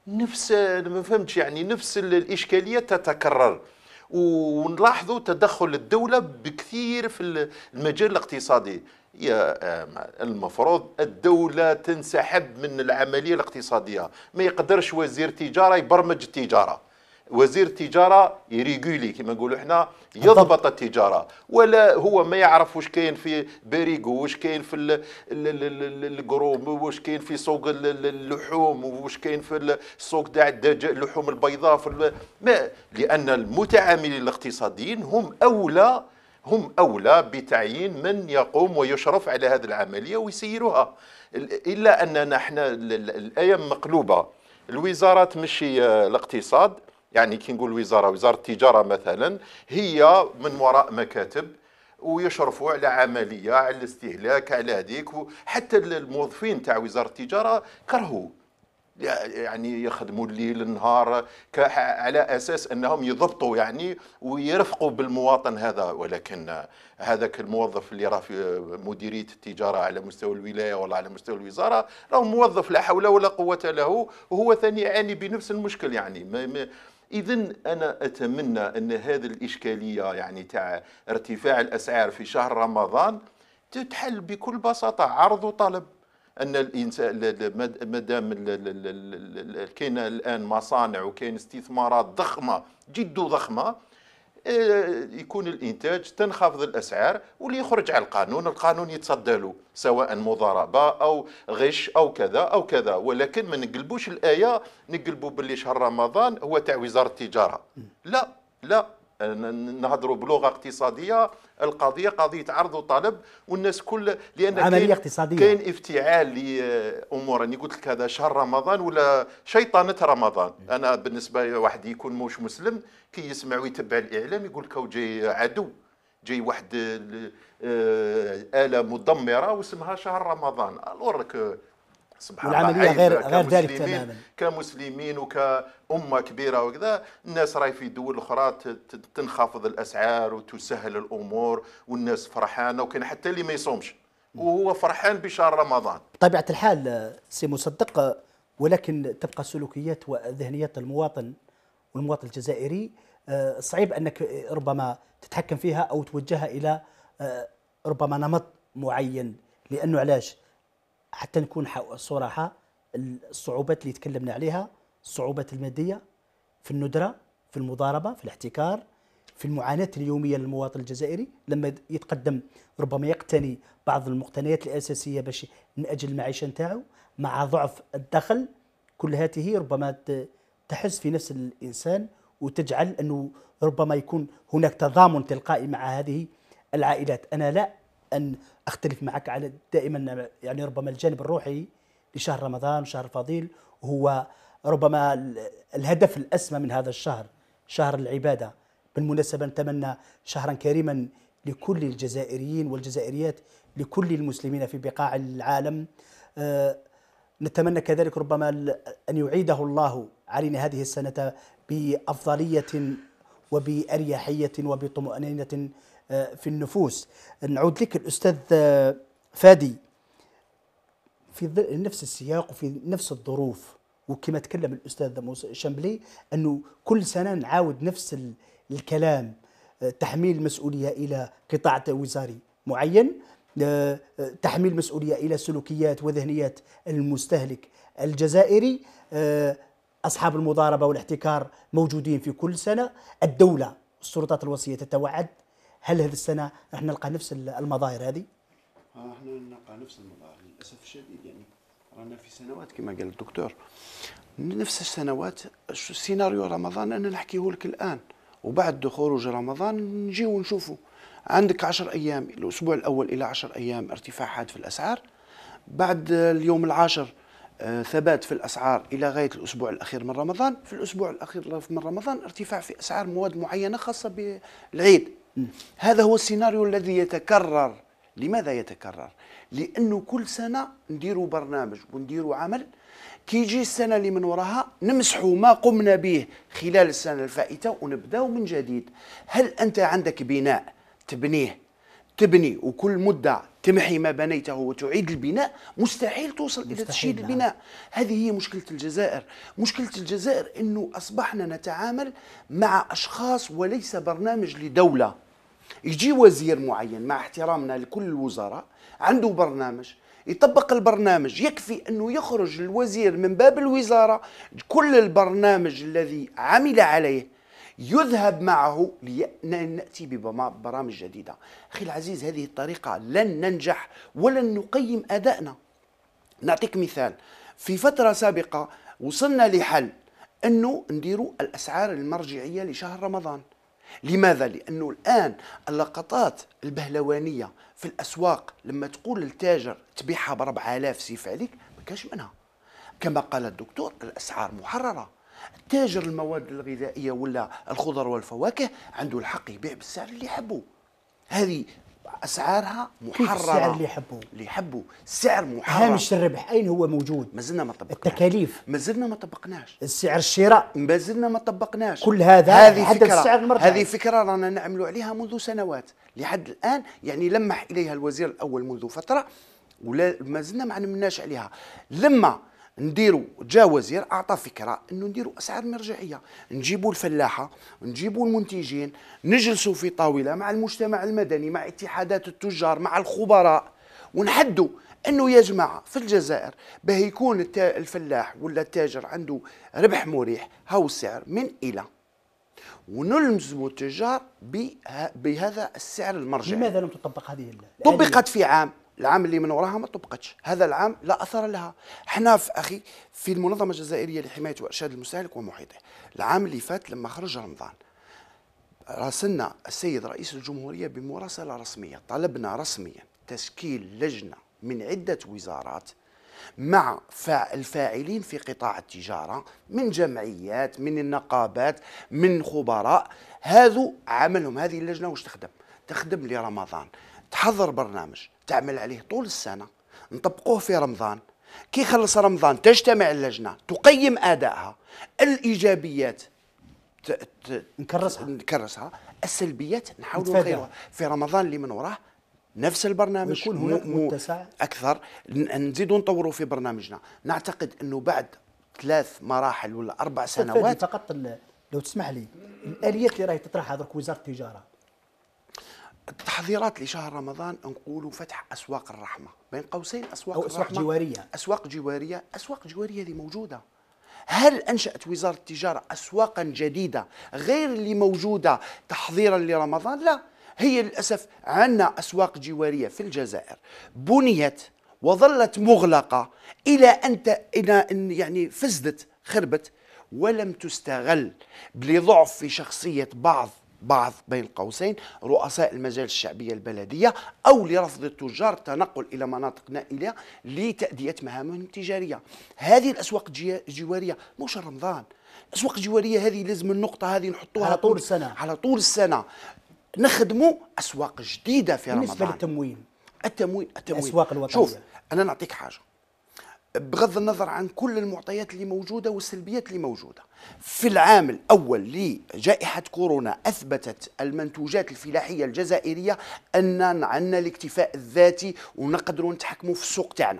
نفس ما فهمتش يعني نفس الإشكالية تتكرر. ونلاحظوا تدخل الدولة بكثير في المجال الاقتصادي. يا المفروض الدولة تنسحب من العملية الاقتصادية. ما يقدرش وزير تجارة يبرمج التجارة. وزير التجارة يريجولي كما نقولوا إحنا يضبط التجارة. ولا هو ما يعرف واش كاين في باريغو واش كاين في القروم واش كاين في سوق اللحوم واش كاين في السوق تاع اللحوم البيضاء في ما لأن المتعاملين الاقتصاديين هم أولى هم أولى بتعيين من يقوم ويشرف على هذه العملية ويسيرها إلا أننا إحنا الأيام مقلوبة. الوزارة تمشي الاقتصاد يعني كي نقول وزارة وزارة التجارة مثلا هي من وراء مكاتب ويشرفوا على عملية على الاستهلاك على هذيك حتى الموظفين تاع وزارة التجارة كرهوا. يعني يخدموا الليل النهار على أساس أنهم يضبطوا يعني ويرفقوا بالمواطن هذا. ولكن هذاك الموظف اللي راه في مديرية التجارة على مستوى الولاية ولا على مستوى الوزارة راه موظف لا حول ولا قوة له وهو ثاني يعاني بنفس المشكل يعني. اذا أنا أتمنى أن هذه الإشكالية يعني تاع ارتفاع الأسعار في شهر رمضان تتحل بكل بساطة. عرض وطلب. أن الانسان ما دام كاين الآن مصانع وكاين استثمارات ضخمة جد ضخمة آه، يكون الإنتاج تنخفض الأسعار واللي يخرج على القانون القانون يتصدى له سواء مضاربة أو غش أو كذا أو كذا. ولكن ما نقلبوش الآية نقلبوا باللي شهر رمضان هو تاع وزاره التجارة. لا لا. نهضروا بلغة اقتصادية. القضية قضية عرض وطلب والناس كل لأن عملية اقتصادية. كاين افتعال لأمور. اني قلت لك هذا شهر رمضان ولا شيطانه رمضان. أنا بالنسبة واحد يكون موش مسلم كي يسمع ويتبع الإعلام يقول لك جاي عدو جاي واحد آه، آلة مدمرة واسمها شهر رمضان. الورك سبحان والعملية الله غير- غير ذلك تماماً. كمسلمين وكأمة كبيرة وكذا الناس راي في دول ت- تنخفض الأسعار وتسهل الأمور والناس فرحانة وكان حتى اللي ما يصومش. وهو فرحان بشهر رمضان. بطبيعة الحال سي مصدق ولكن تبقى سلوكيات وذهنيات المواطن والمواطن الجزائري آه، صعيب أنك آه، ربما تتحكم فيها أو توجهها إلى آه، ربما نمط معين. لأنه علاش؟ حتى نكون صراحة الصعوبات اللي تكلمنا عليها الصعوبات المادية في الندرة في المضاربة في الاحتكار في المعاناة اليومية للمواطن الجزائري لما يتقدم ربما يقتني بعض المقتنيات الأساسية باش من أجل المعيشة نتاعو مع ضعف الدخل. كل هذه ربما تحس في نفس الإنسان وتجعل أنه ربما يكون هناك تضامن تلقائي مع هذه العائلات. أنا لا أن أختلف معك على دائما يعني ربما الجانب الروحي لشهر رمضان شهر الفضيل هو ربما ال- الهدف الأسمى من هذا الشهر شهر العبادة. بالمناسبة نتمنى شهرا كريما لكل الجزائريين والجزائريات لكل المسلمين في بقاع العالم. آه، نتمنى كذلك ربما أن يعيده الله علينا هذه السنة بأفضلية وبأريحية وبطمأنينة آه، في النفوس. نعود لك الأستاذ فادي في نفس السياق وفي نفس الظروف وكما تكلم الأستاذ موسى شامبلي أنه كل سنة نعاود نفس ال- الكلام تحميل مسؤولية إلى قطاع وزاري معين تحميل مسؤولية إلى سلوكيات وذهنيات المستهلك الجزائري. أصحاب المضاربة والاحتكار موجودين في كل سنة. الدولة السلطات الوصية تتوعد. هل هذه السنة راح نلقى نفس المظاهر هذه؟ آه، إحنا نلقى نفس المظاهر للأسف الشديد يعني رانا في سنوات كما قال الدكتور. نفس السنوات سيناريو رمضان أنا نحكيه لك الآن وبعد خروج رمضان نجي ونشوفه عندك عشر أيام الأسبوع الأول إلى عشر أيام ارتفاع حاد في الأسعار. بعد اليوم العاشر آه، ثبات في الأسعار إلى غاية الأسبوع الأخير من رمضان. في الأسبوع الأخير من رمضان ارتفاع في أسعار مواد معينة خاصة بالعيد. هذا هو السيناريو الذي يتكرر. لماذا يتكرر؟ لأنه كل سنة نديروا برنامج ونديروا عمل. كي يجي السنة اللي من وراها نمسحوا ما قمنا به خلال السنة الفائتة ونبدأو من جديد. هل أنت عندك بناء تبنيه؟ تبني وكل مدة تمحي ما بنيته وتعيد البناء؟ مستحيل توصل إلى مستحيل، تشييد نعم. البناء. هذه هي مشكلة الجزائر. مشكلة الجزائر أنه أصبحنا نتعامل مع أشخاص وليس برنامج لدولة. يجي وزير معين مع احترامنا لكل الوزراء عنده برنامج يطبق البرنامج يكفي أنه يخرج الوزير من باب الوزارة كل البرنامج الذي عمل عليه يذهب معه لناتي ببرامج جديدة. أخي العزيز هذه الطريقة لن ننجح ولن نقيم أدائنا. نعطيك مثال. في فترة سابقة وصلنا لحل أنه نديروا الأسعار المرجعية لشهر رمضان. لماذا؟ لأنه الآن اللقطات البهلوانية في الأسواق لما تقول للتاجر تبيعها ب 4000 سيف عليك ما كاش منها. كما قال الدكتور الأسعار محررة. تاجر المواد الغذائية ولا الخضر والفواكه عنده الحق يبيع بالسعر اللي يحبه. هذه أسعارها كيف محررة. السعر اللي يحبه؟ اللي يحبوا سعر محرر. هامش الربح. أين هو موجود؟ ما زلنا ما طبقناش. التكاليف. ما زلنا ما طبقناش. السعر الشراء. ما زلنا ما طبقناش. كل هذا هذه فكرة. السعر المرجعي. هذه فكرة رانا نعملوا عليها منذ سنوات. لحد الآن يعني لمح إليها الوزير الأول منذ فترة ولا ما زلنا ما عملناش عليها. لما نديروا جاء وزير أعطى فكرة إنه نديروا أسعار مرجعية. نجيبوا الفلاحة نجيبوا المنتجين نجلسوا في طاولة مع المجتمع المدني مع اتحادات التجار مع الخبراء ونحدوا إنه يا جماعة في الجزائر به يكون الفلاح ولا التاجر عنده ربح مريح هاو السعر من إلى. ونلزموا التجار بهذا السعر المرجعي. لماذا لم تطبق هذه طبقت في عام. العام اللي من وراها ما طبقتش. هذا العام لا أثر لها. إحنا في أخي في المنظمة الجزائرية لحماية وإرشاد المستهلك ومحيطه. العام اللي فات لما خرج رمضان راسلنا السيد رئيس الجمهورية بمراسلة رسمية. طلبنا رسميا تشكيل لجنة من عدة وزارات مع فا- الفاعلين في قطاع التجارة من جمعيات من النقابات من خبراء. هذو عملهم هذه اللجنة وش تخدم؟ تخدم لرمضان. تحضر برنامج. تعمل عليه طول السنة. نطبقوه في رمضان. كي يخلص رمضان تجتمع اللجنة تقيم أدائها. الإيجابيات ت- ت- نكرسها. نكرسها. السلبيات نحاولوا. نغيرها في رمضان اللي من وراه نفس البرنامج. ويكون هناك متسع. أكثر. نزيدوا نطوروا في برنامجنا. نعتقد إنه بعد ثلاث مراحل ولا أربع سنوات فقط لو تسمح لي الآليات اللي راهي تطرحها درك وزارة التجارة التحضيرات لشهر رمضان نقولوا فتح أسواق الرحمة. بين قوسين أسواق أو أسواق الرحمة جوارية. أسواق جوارية أسواق جوارية اللي موجودة. هل أنشأت وزارة التجارة اسواقا جديدة غير اللي موجودة تحضيرا لرمضان؟ لا. هي للأسف عندنا أسواق جوارية في الجزائر. بنيت وظلت مغلقة إلى أن إلى أن يعني فسدت خربت ولم تستغل لضعف في شخصية بعض بعض بين قوسين رؤساء المجالس الشعبية البلدية أو لرفض التجار التنقل إلى مناطق نائلة لتأدية مهامهم التجارية. هذه الأسواق الجي- الجوارية مش رمضان. الأسواق الجوارية هذه لازم النقطة هذه نحطوها على طول السنة. على طول السنة. نخدموا أسواق جديدة في بالنسبة رمضان. للتموين التموين التموين الأسواق الوطنية. شوف أنا نعطيك حاجة بغض النظر عن كل المعطيات اللي موجودة والسلبيات اللي موجودة. في العام الأول لجائحة كورونا أثبتت المنتوجات الفلاحية الجزائرية أن عندنا الاكتفاء الذاتي ونقدروا نتحكموا في السوق تاعنا.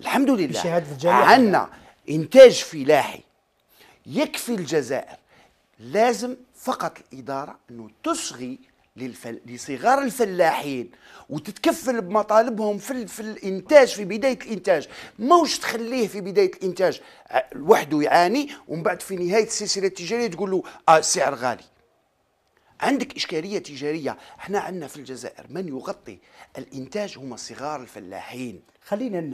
الحمد لله. عندنا إنتاج فلاحي يكفي الجزائر. لازم فقط الإدارة أنه تصغي للفل... لصغار الفلاحين وتتكفل بمطالبهم في. في الإنتاج في بداية الإنتاج. موش تخليه في بداية الإنتاج؟ ع- لوحده يعاني ومن بعد في نهاية السلسلة التجارية تقول له آه السعر غالي. عندك إشكالية تجارية. إحنا عندنا في الجزائر من يغطي الإنتاج؟ هم صغار الفلاحين. خلينا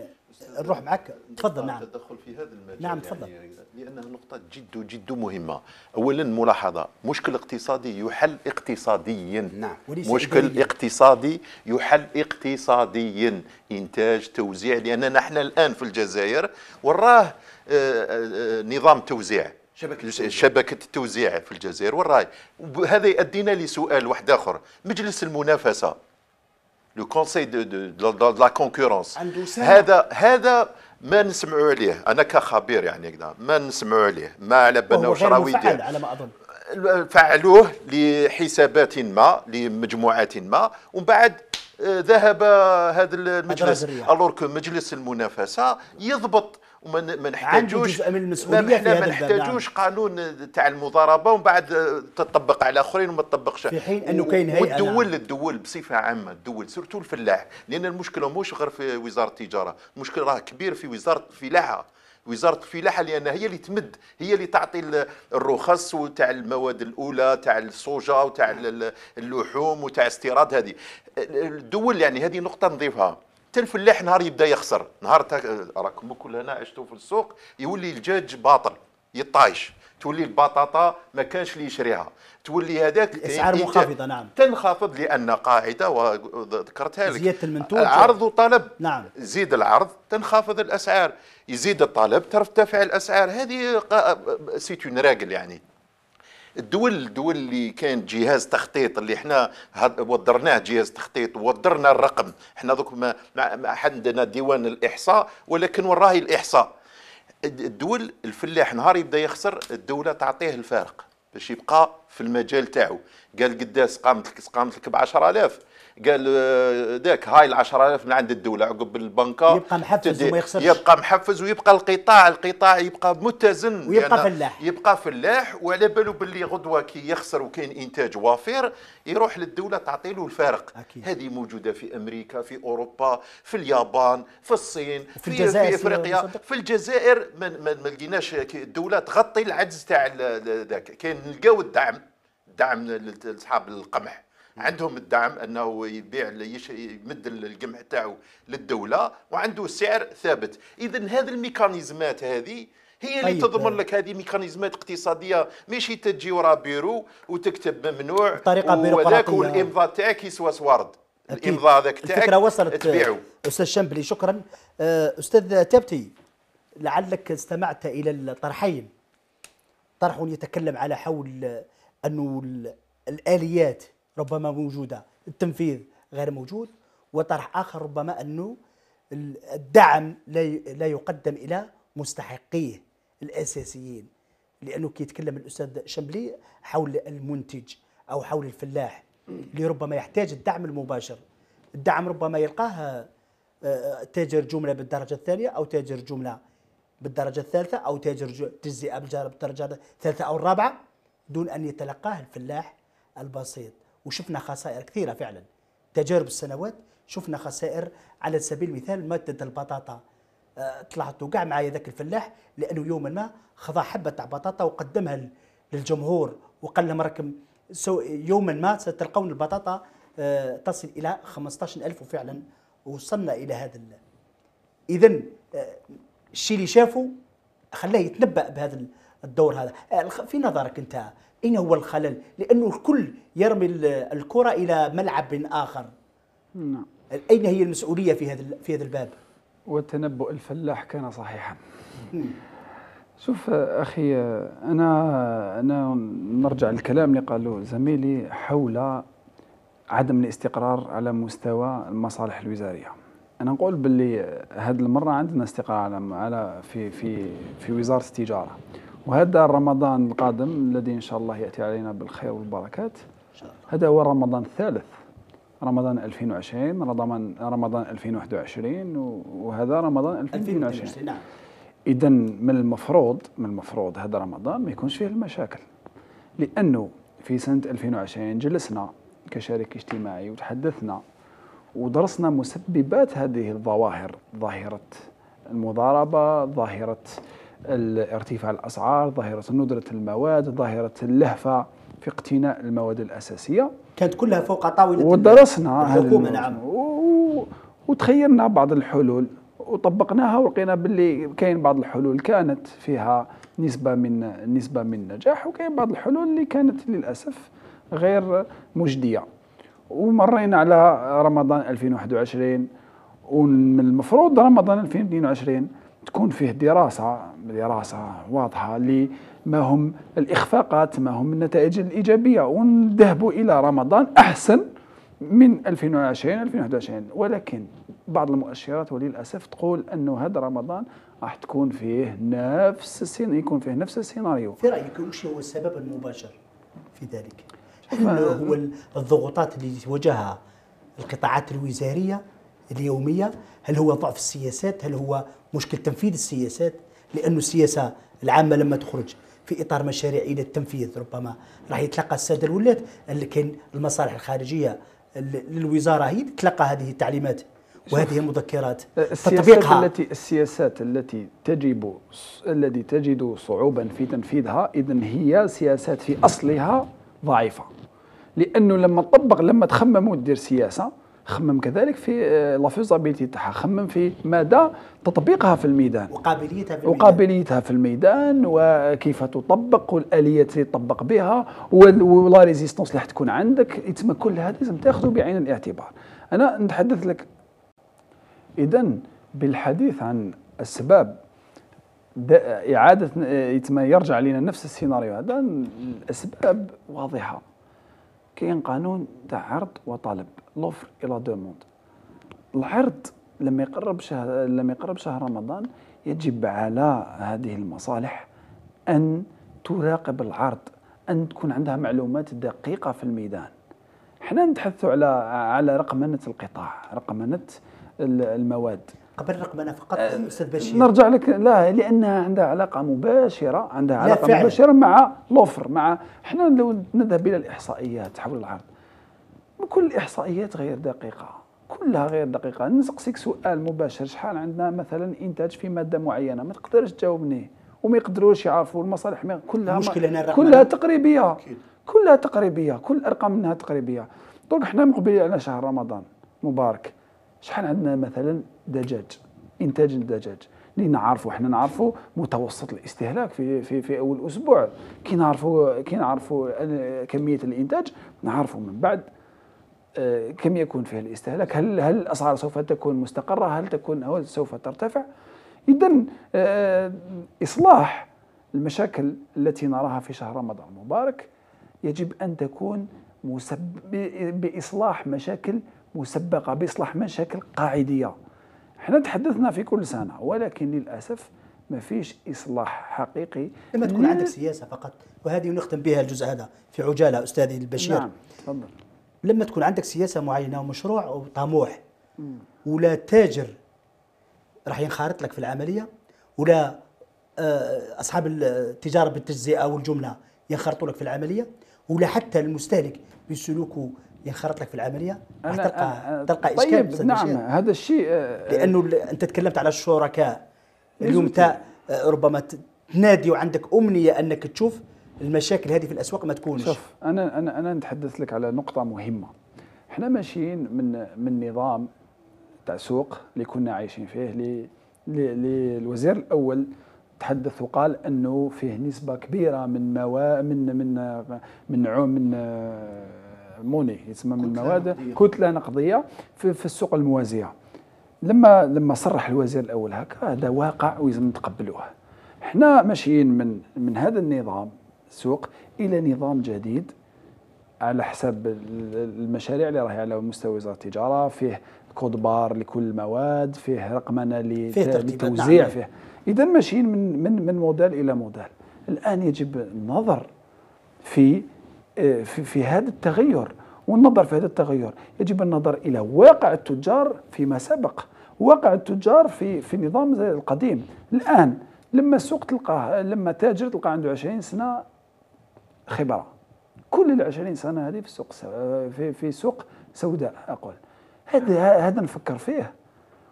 نروح معك تفضل نعم التدخل في هذا المجال نعم، تفضل. يعني لأنها نقطة جد جد مهمة اولا ملاحظة مشكل اقتصادي يحل اقتصاديا نعم. وليس مشكل إدارياً. اقتصادي يحل اقتصاديا إنتاج توزيع لأننا إحنا الآن في الجزائر وراه آه، آه، نظام توزيع شبكة التوزيع. شبكة التوزيع في الجزائر والراي وهذا يؤدينا لسؤال واحد آخر مجلس المنافسة le conseil de de la concurrence. هذا هذا ما نسمعوا عليه أنا كخبير يعني كذا ما نسمعوا عليه ما على بالنا واش مفعل يدير على ما اظن فعلوه لحسابات ما لمجموعات ما ومن بعد ذهب هذا المجلس. alors مجلس المنافسه يضبط وما ما نحتاجوش ما إحنا ما الباب، نعم. نحتاجوش قانون تاع المضاربة ومن بعد تطبق على آخرين وما تطبقش. في حين أنه كاين هيئة، والدول نعم. الدول بصفة عامة الدول سورتو الفلاح لأن المشكلة مش غير في وزارة التجارة المشكلة راه كبير في وزارة الفلاحة. وزارة الفلاحة لأن هي اللي تمد هي اللي تعطي ال- الرخص وتاع المواد الأولى تاع الصوجا وتاع ال- اللحوم وتاع استيراد هذه. الدول يعني هذه نقطة نضيفها. حتى الفلاح نهار يبدا يخسر. نهار تا- راكم كل هنا عشتوا في السوق يولي الدجاج باطل يطايش. تولي البطاطا ما كانش اللي يشريها تولي هذاك الأسعار إنت- منخفضة، نعم. تنخفض لأن قاعدة وذكرتها لك. زيادة المنتوج. عرض وطلب. نعم. زيد العرض تنخفض الأسعار. يزيد الطلب ترتفع الأسعار. هذه سيت راجل يعني. الدول الدول اللي كان جهاز تخطيط اللي إحنا وضرناه جهاز تخطيط ووضرنا الرقم. إحنا دوك ما ما- عندنا ديوان الإحصاء ولكن وراه الإحصاء. الد- الدول الفلاح نهار يبدا يخسر الدولة تعطيه الفارق باش يبقى في المجال تاعو. قال قداس قامت قامت لك ب 10000 قال آه، ذاك هاي ال 10000 من عند الدولة عقب البنكة يبقى محفز وما يخسرش. يبقى محفز ويبقى القطاع القطاع يبقى متزن ويبقى لأن فلاح. يبقى فلاح وعلى بالو باللي غدوة كي يخسر وكاين إنتاج وافر يروح للدولة تعطي له الفارق أكيد. هذه موجودة في أمريكا في أوروبا في اليابان في الصين وفي الجزائر في إفريقيا. في الجزائر ما ما لقيناش الدولة تغطي العجز تاع ذاك كاين نلقاو الدعم الدعم لأصحاب القمح عندهم الدعم أنه يبيع يمد القمح تاعو للدولة وعنده السعر ثابت اذا هذه الميكانيزمات هذه هي اللي طيب. تضمن لك هذه ميكانيزمات اقتصادية ماشي تجي ورا بيرو وتكتب ممنوع بطريقة وذاك بيروقراطية. والامضاء تاعك يسوى سوارد. الامضاء ذاك تاعك الفكرة وصلت تبيعه أستاذ شمبلي شكرا آه، أستاذ تبتي لعلك استمعت إلى الطرحين طرح يتكلم على حول أنه ال- الآليات ربما موجودة. التنفيذ غير موجود وطرح آخر ربما أنه الدعم لا يقدم إلى مستحقيه الأساسيين لأنه كي يتكلم الأستاذ شمبلي حول المنتج أو حول الفلاح اللي ربما يحتاج الدعم المباشر. الدعم ربما يلقاه آه، تاجر جملة بالدرجة الثانية أو تاجر جملة بالدرجة الثالثة أو تاجر تجزئة بالدرجة الثالثة أو الرابعة دون أن يتلقاه الفلاح البسيط. وشفنا خسائر كثيرة فعلا. تجارب السنوات شفنا خسائر على سبيل المثال مادة البطاطا. آه، طلعت وقع معايا ذاك الفلاح لأنه يوما ما خضع حبة تاع بطاطا وقدمها للجمهور وقال لهم راكم يوما ما ستلقون البطاطا آه، تصل إلى 15000 وفعلا وصلنا إلى هذا اذا آه، الشيء اللي شافه خلاه يتنبأ بهذا الدور هذا. في نظرك أنت اين هو الخلل لأنه الكل يرمي الكرة إلى ملعب آخر. نعم. أين هي المسؤولية في هذا في هذا الباب؟ وتنبؤ الفلاح كان صحيحا. شوف أخي أنا أنا نرجع للكلام اللي قاله زميلي حول عدم الاستقرار على مستوى المصالح الوزارية. أنا نقول باللي هذه المرة عندنا استقرار على على في في في وزارة التجارة. وهذا رمضان القادم الذي إن شاء الله يأتي علينا بالخير والبركات. هذا هو رمضان الثالث رمضان 2020 رمضان رمضان 2021 وهذا رمضان 2022 نعم. اذا من المفروض من المفروض هذا رمضان ما يكونش فيه المشاكل. لأنه في سنة 2020 جلسنا كشريك اجتماعي وتحدثنا ودرسنا مسببات هذه الظواهر ظاهرة المضاربة ظاهرة ارتفاع الأسعار ظاهرة ندرة المواد ظاهرة اللهفة في اقتناء المواد الأساسية. كانت كلها فوق طاولة ودرسنا الحكومة نعم. وتخيلنا بعض الحلول وطبقناها ولقينا باللي كاين بعض الحلول كانت فيها نسبة من نسبة من النجاح وكاين بعض الحلول اللي كانت للأسف غير مجدية. ومرينا على رمضان 2021 ومن المفروض رمضان 2022 تكون فيه دراسة دراسة واضحة لما هم الإخفاقات ما هم النتائج الإيجابية. ونذهبوا إلى رمضان أحسن من 2020 2021 ولكن بعض المؤشرات وللأسف تقول أنه هذا رمضان راح تكون فيه نفس السين يكون فيه نفس السيناريو. في رأيك وش هو السبب المباشر في ذلك؟ هل هو الضغوطات اللي تواجهها القطاعات الوزارية اليومية؟ هل هو ضعف السياسات؟ هل هو مشكل تنفيذ السياسات؟ لأن السياسة العامة لما تخرج في إطار مشاريع إلى التنفيذ ربما راح يتلقى السادة الولاة اللي كاين المصالح الخارجية للوزارة هي تتلقى هذه التعليمات وهذه المذكرات. تطبيقها. التي السياسات التي تجب الذي تجد صعوبا في تنفيذها اذا هي سياسات في أصلها ضعيفة. لأنه لما تطبق لما تخمم ودير سياسة خمم كذلك في آه، لافيزابيلتي تاعها. خمم في مدى تطبيقها في الميدان. وقابليتها في الميدان. وقابليتها في الميدان وكيف تطبق والاليات اللي تطبق بها و la résistance اللي تكون عندك. يتم كل هذا لازم تاخذه بعين الاعتبار. أنا نتحدث لك. إذا بالحديث عن اسباب إعادة يتم يرجع لنا نفس السيناريو هذا. الاسباب واضحة. كاين قانون تاع عرض وطلب l'offre et la demande العرض لما يقرب شهر لما يقرب شهر رمضان يجب على هذه المصالح أن تراقب العرض أن تكون عندها معلومات دقيقة في الميدان. إحنا نتحدثوا على على رقمنة القطاع رقمنة المواد. قبل رقمنه فقط أه أستاذ بشير. نرجع لك لا لانها عندها علاقة مباشرة عندها علاقة فعلا. مباشرة مع لوفر مع إحنا لو نذهب إلى الإحصائيات حول العرض كل الاحصائيات غير دقيقة كلها غير دقيقة. نسقسيك سؤال مباشر شحال عندنا مثلا إنتاج في مادة معينة؟ ما تقدرش تجاوبني. وما يقدروش يعرفوا المصالح كلها ما كلها تقريبية. كلها تقريبية كل الارقام منها تقريبية. دونك إحنا مقبلين على شهر رمضان مبارك. شحال عندنا مثلا دجاج إنتاج الدجاج؟ اللي نعرفوا إحنا نعرفوا متوسط الاستهلاك في في في أول أسبوع. كي نعرفوا كي نعرفوا كمية الإنتاج نعرفوا من بعد آه، كم يكون فيه الاستهلاك؟ هل هل الأسعار سوف تكون مستقرة؟ هل تكون هل سوف ترتفع؟ اذا آه، إصلاح المشاكل التي نراها في شهر رمضان المبارك يجب أن تكون. بإصلاح مشاكل مسبقة بإصلاح مشاكل قاعدية. إحنا تحدثنا في كل سنة ولكن للأسف ما فيش إصلاح حقيقي. لما تكون عندك سياسة فقط وهذه نختم بها الجزء هذا في عجالة استاذي البشير. نعم تفضل. لما تكون عندك سياسة معينة ومشروع أو طموح ولا تاجر راح ينخرط لك في العملية ولا آه، أصحاب التجارة بالتجزئة والجمله ينخرطوا لك في العملية ولا حتى المستهلك بسلوكه ينخرط لك في العملية؟ راح أنا- تلقى أنا- تلقى طيب اشكال أستاذ نعم. هذا الشيء آه، لأنه أنت تكلمت على الشركاء. اليوم لازم تا آه، ربما تنادي وعندك أمنية أنك تشوف المشاكل هذه في الأسواق ما تكونش. شوف أنا أنا أنا نتحدث لك على نقطة مهمة. إحنا ماشيين من من نظام تاع سوق اللي كنا عايشين فيه ل- ل- للوزير الأول تحدث وقال أنه فيه نسبة كبيرة من موا من من من عو- من آه، موني يسمى من مواد كتلة نقدية في, في السوق الموازية. لما لما صرح الوزير الأول هكا هذا واقع ولازم نتقبلوه. إحنا ماشيين من من هذا النظام السوق إلى نظام جديد على حساب ال- المشاريع اللي راهي على مستوى وزارة التجارة فيه code barre لكل المواد فيه رقمنة فيه للتوزيع نعم. فيه. إذا ماشيين من من من موديل إلى موديل. الآن يجب النظر في في, في هذا التغير والنظر في هذا التغير يجب النظر إلى واقع التجار فيما سبق واقع التجار في في النظام زي القديم. الآن لما السوق تلقاه لما تاجر تلقى عنده 20 سنة خبرة. كل ال 20 سنة هذه في سوق سو- في في سوق سوداء أقول. هذا هذا نفكر فيه.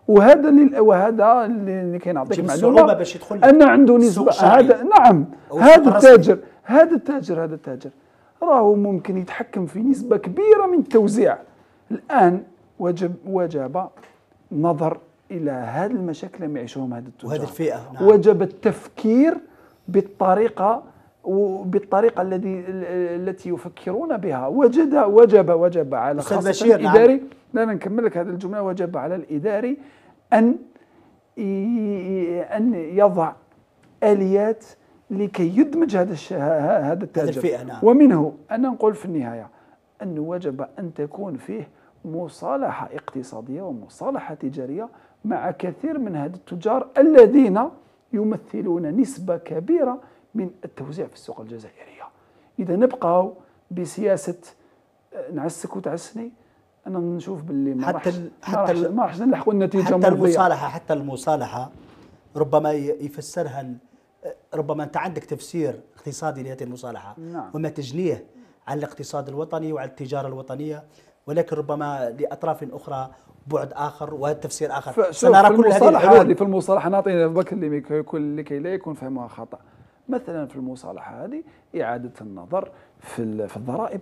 وهذا اللي وهذا اللي اللي كاين تجيب نعطيك الصعوبة معلومه باش يدخل أن عنده نسبة. هذا نعم هذا. التاجر هذا التاجر هذا التاجر. راهو ممكن يتحكم في نسبة كبيرة من التوزيع الآن وجب وجب نظر إلى هذه المشاكل اللي يعيشوهم هذا التجار وهذه الفئة، نعم. وجب التفكير بالطريقة وبالطريقه الذي التي يفكرون بها وجد وجب وجب على بشير، نعم. الاداري لا أنا نكمل لك هذه الجملة وجب على الإداري أن أن يضع آليات لكي يدمج هذا هذا التاجر نعم. ومنه أنا نقول في النهاية انه وجب أن تكون فيه مصالحة اقتصادية ومصالحة تجارية مع كثير من هذه التجار الذين يمثلون نسبة كبيرة من التوزيع في السوق الجزائرية. إذا نبقاو بسياسة آه، نعسك وتعسني أنا نشوف باللي ما حتى حتى ما راحش نلحقوا النتيجة حتى المصالحه حتى المصالحة ربما يفسرها ربما أنت عندك تفسير اقتصادي لهذه المصالحة نعم. وما تجنيه على الاقتصاد الوطني وعلى التجارة الوطنية ولكن ربما لأطراف أخرى بعد آخر وتفسير آخر. سنرى كل هذه الحلول في المصالحة نعطينا لكي لا يكون فهمها خطأ. مثلا في المصالحة هذه إعادة النظر في في الضرائب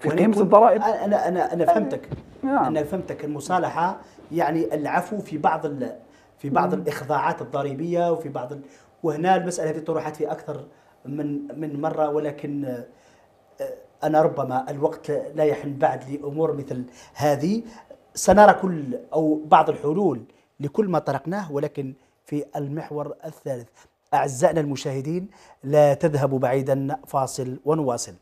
في قيمة الضرائب. أنا أنا أنا فهمتك. نعم. أنا فهمتك. المصالحة يعني العفو في بعض ال... في بعض الإخضاعات الضريبية وفي بعض ال... وهنا المسألة هذه طرحت في أكثر من من مرة ولكن آه، أنا ربما الوقت لا يحن بعد لأمور مثل هذه. سنرى كل أو بعض الحلول لكل ما طرقناه ولكن في المحور الثالث. أعزائنا المشاهدين لا تذهبوا بعيدا فاصل ونواصل.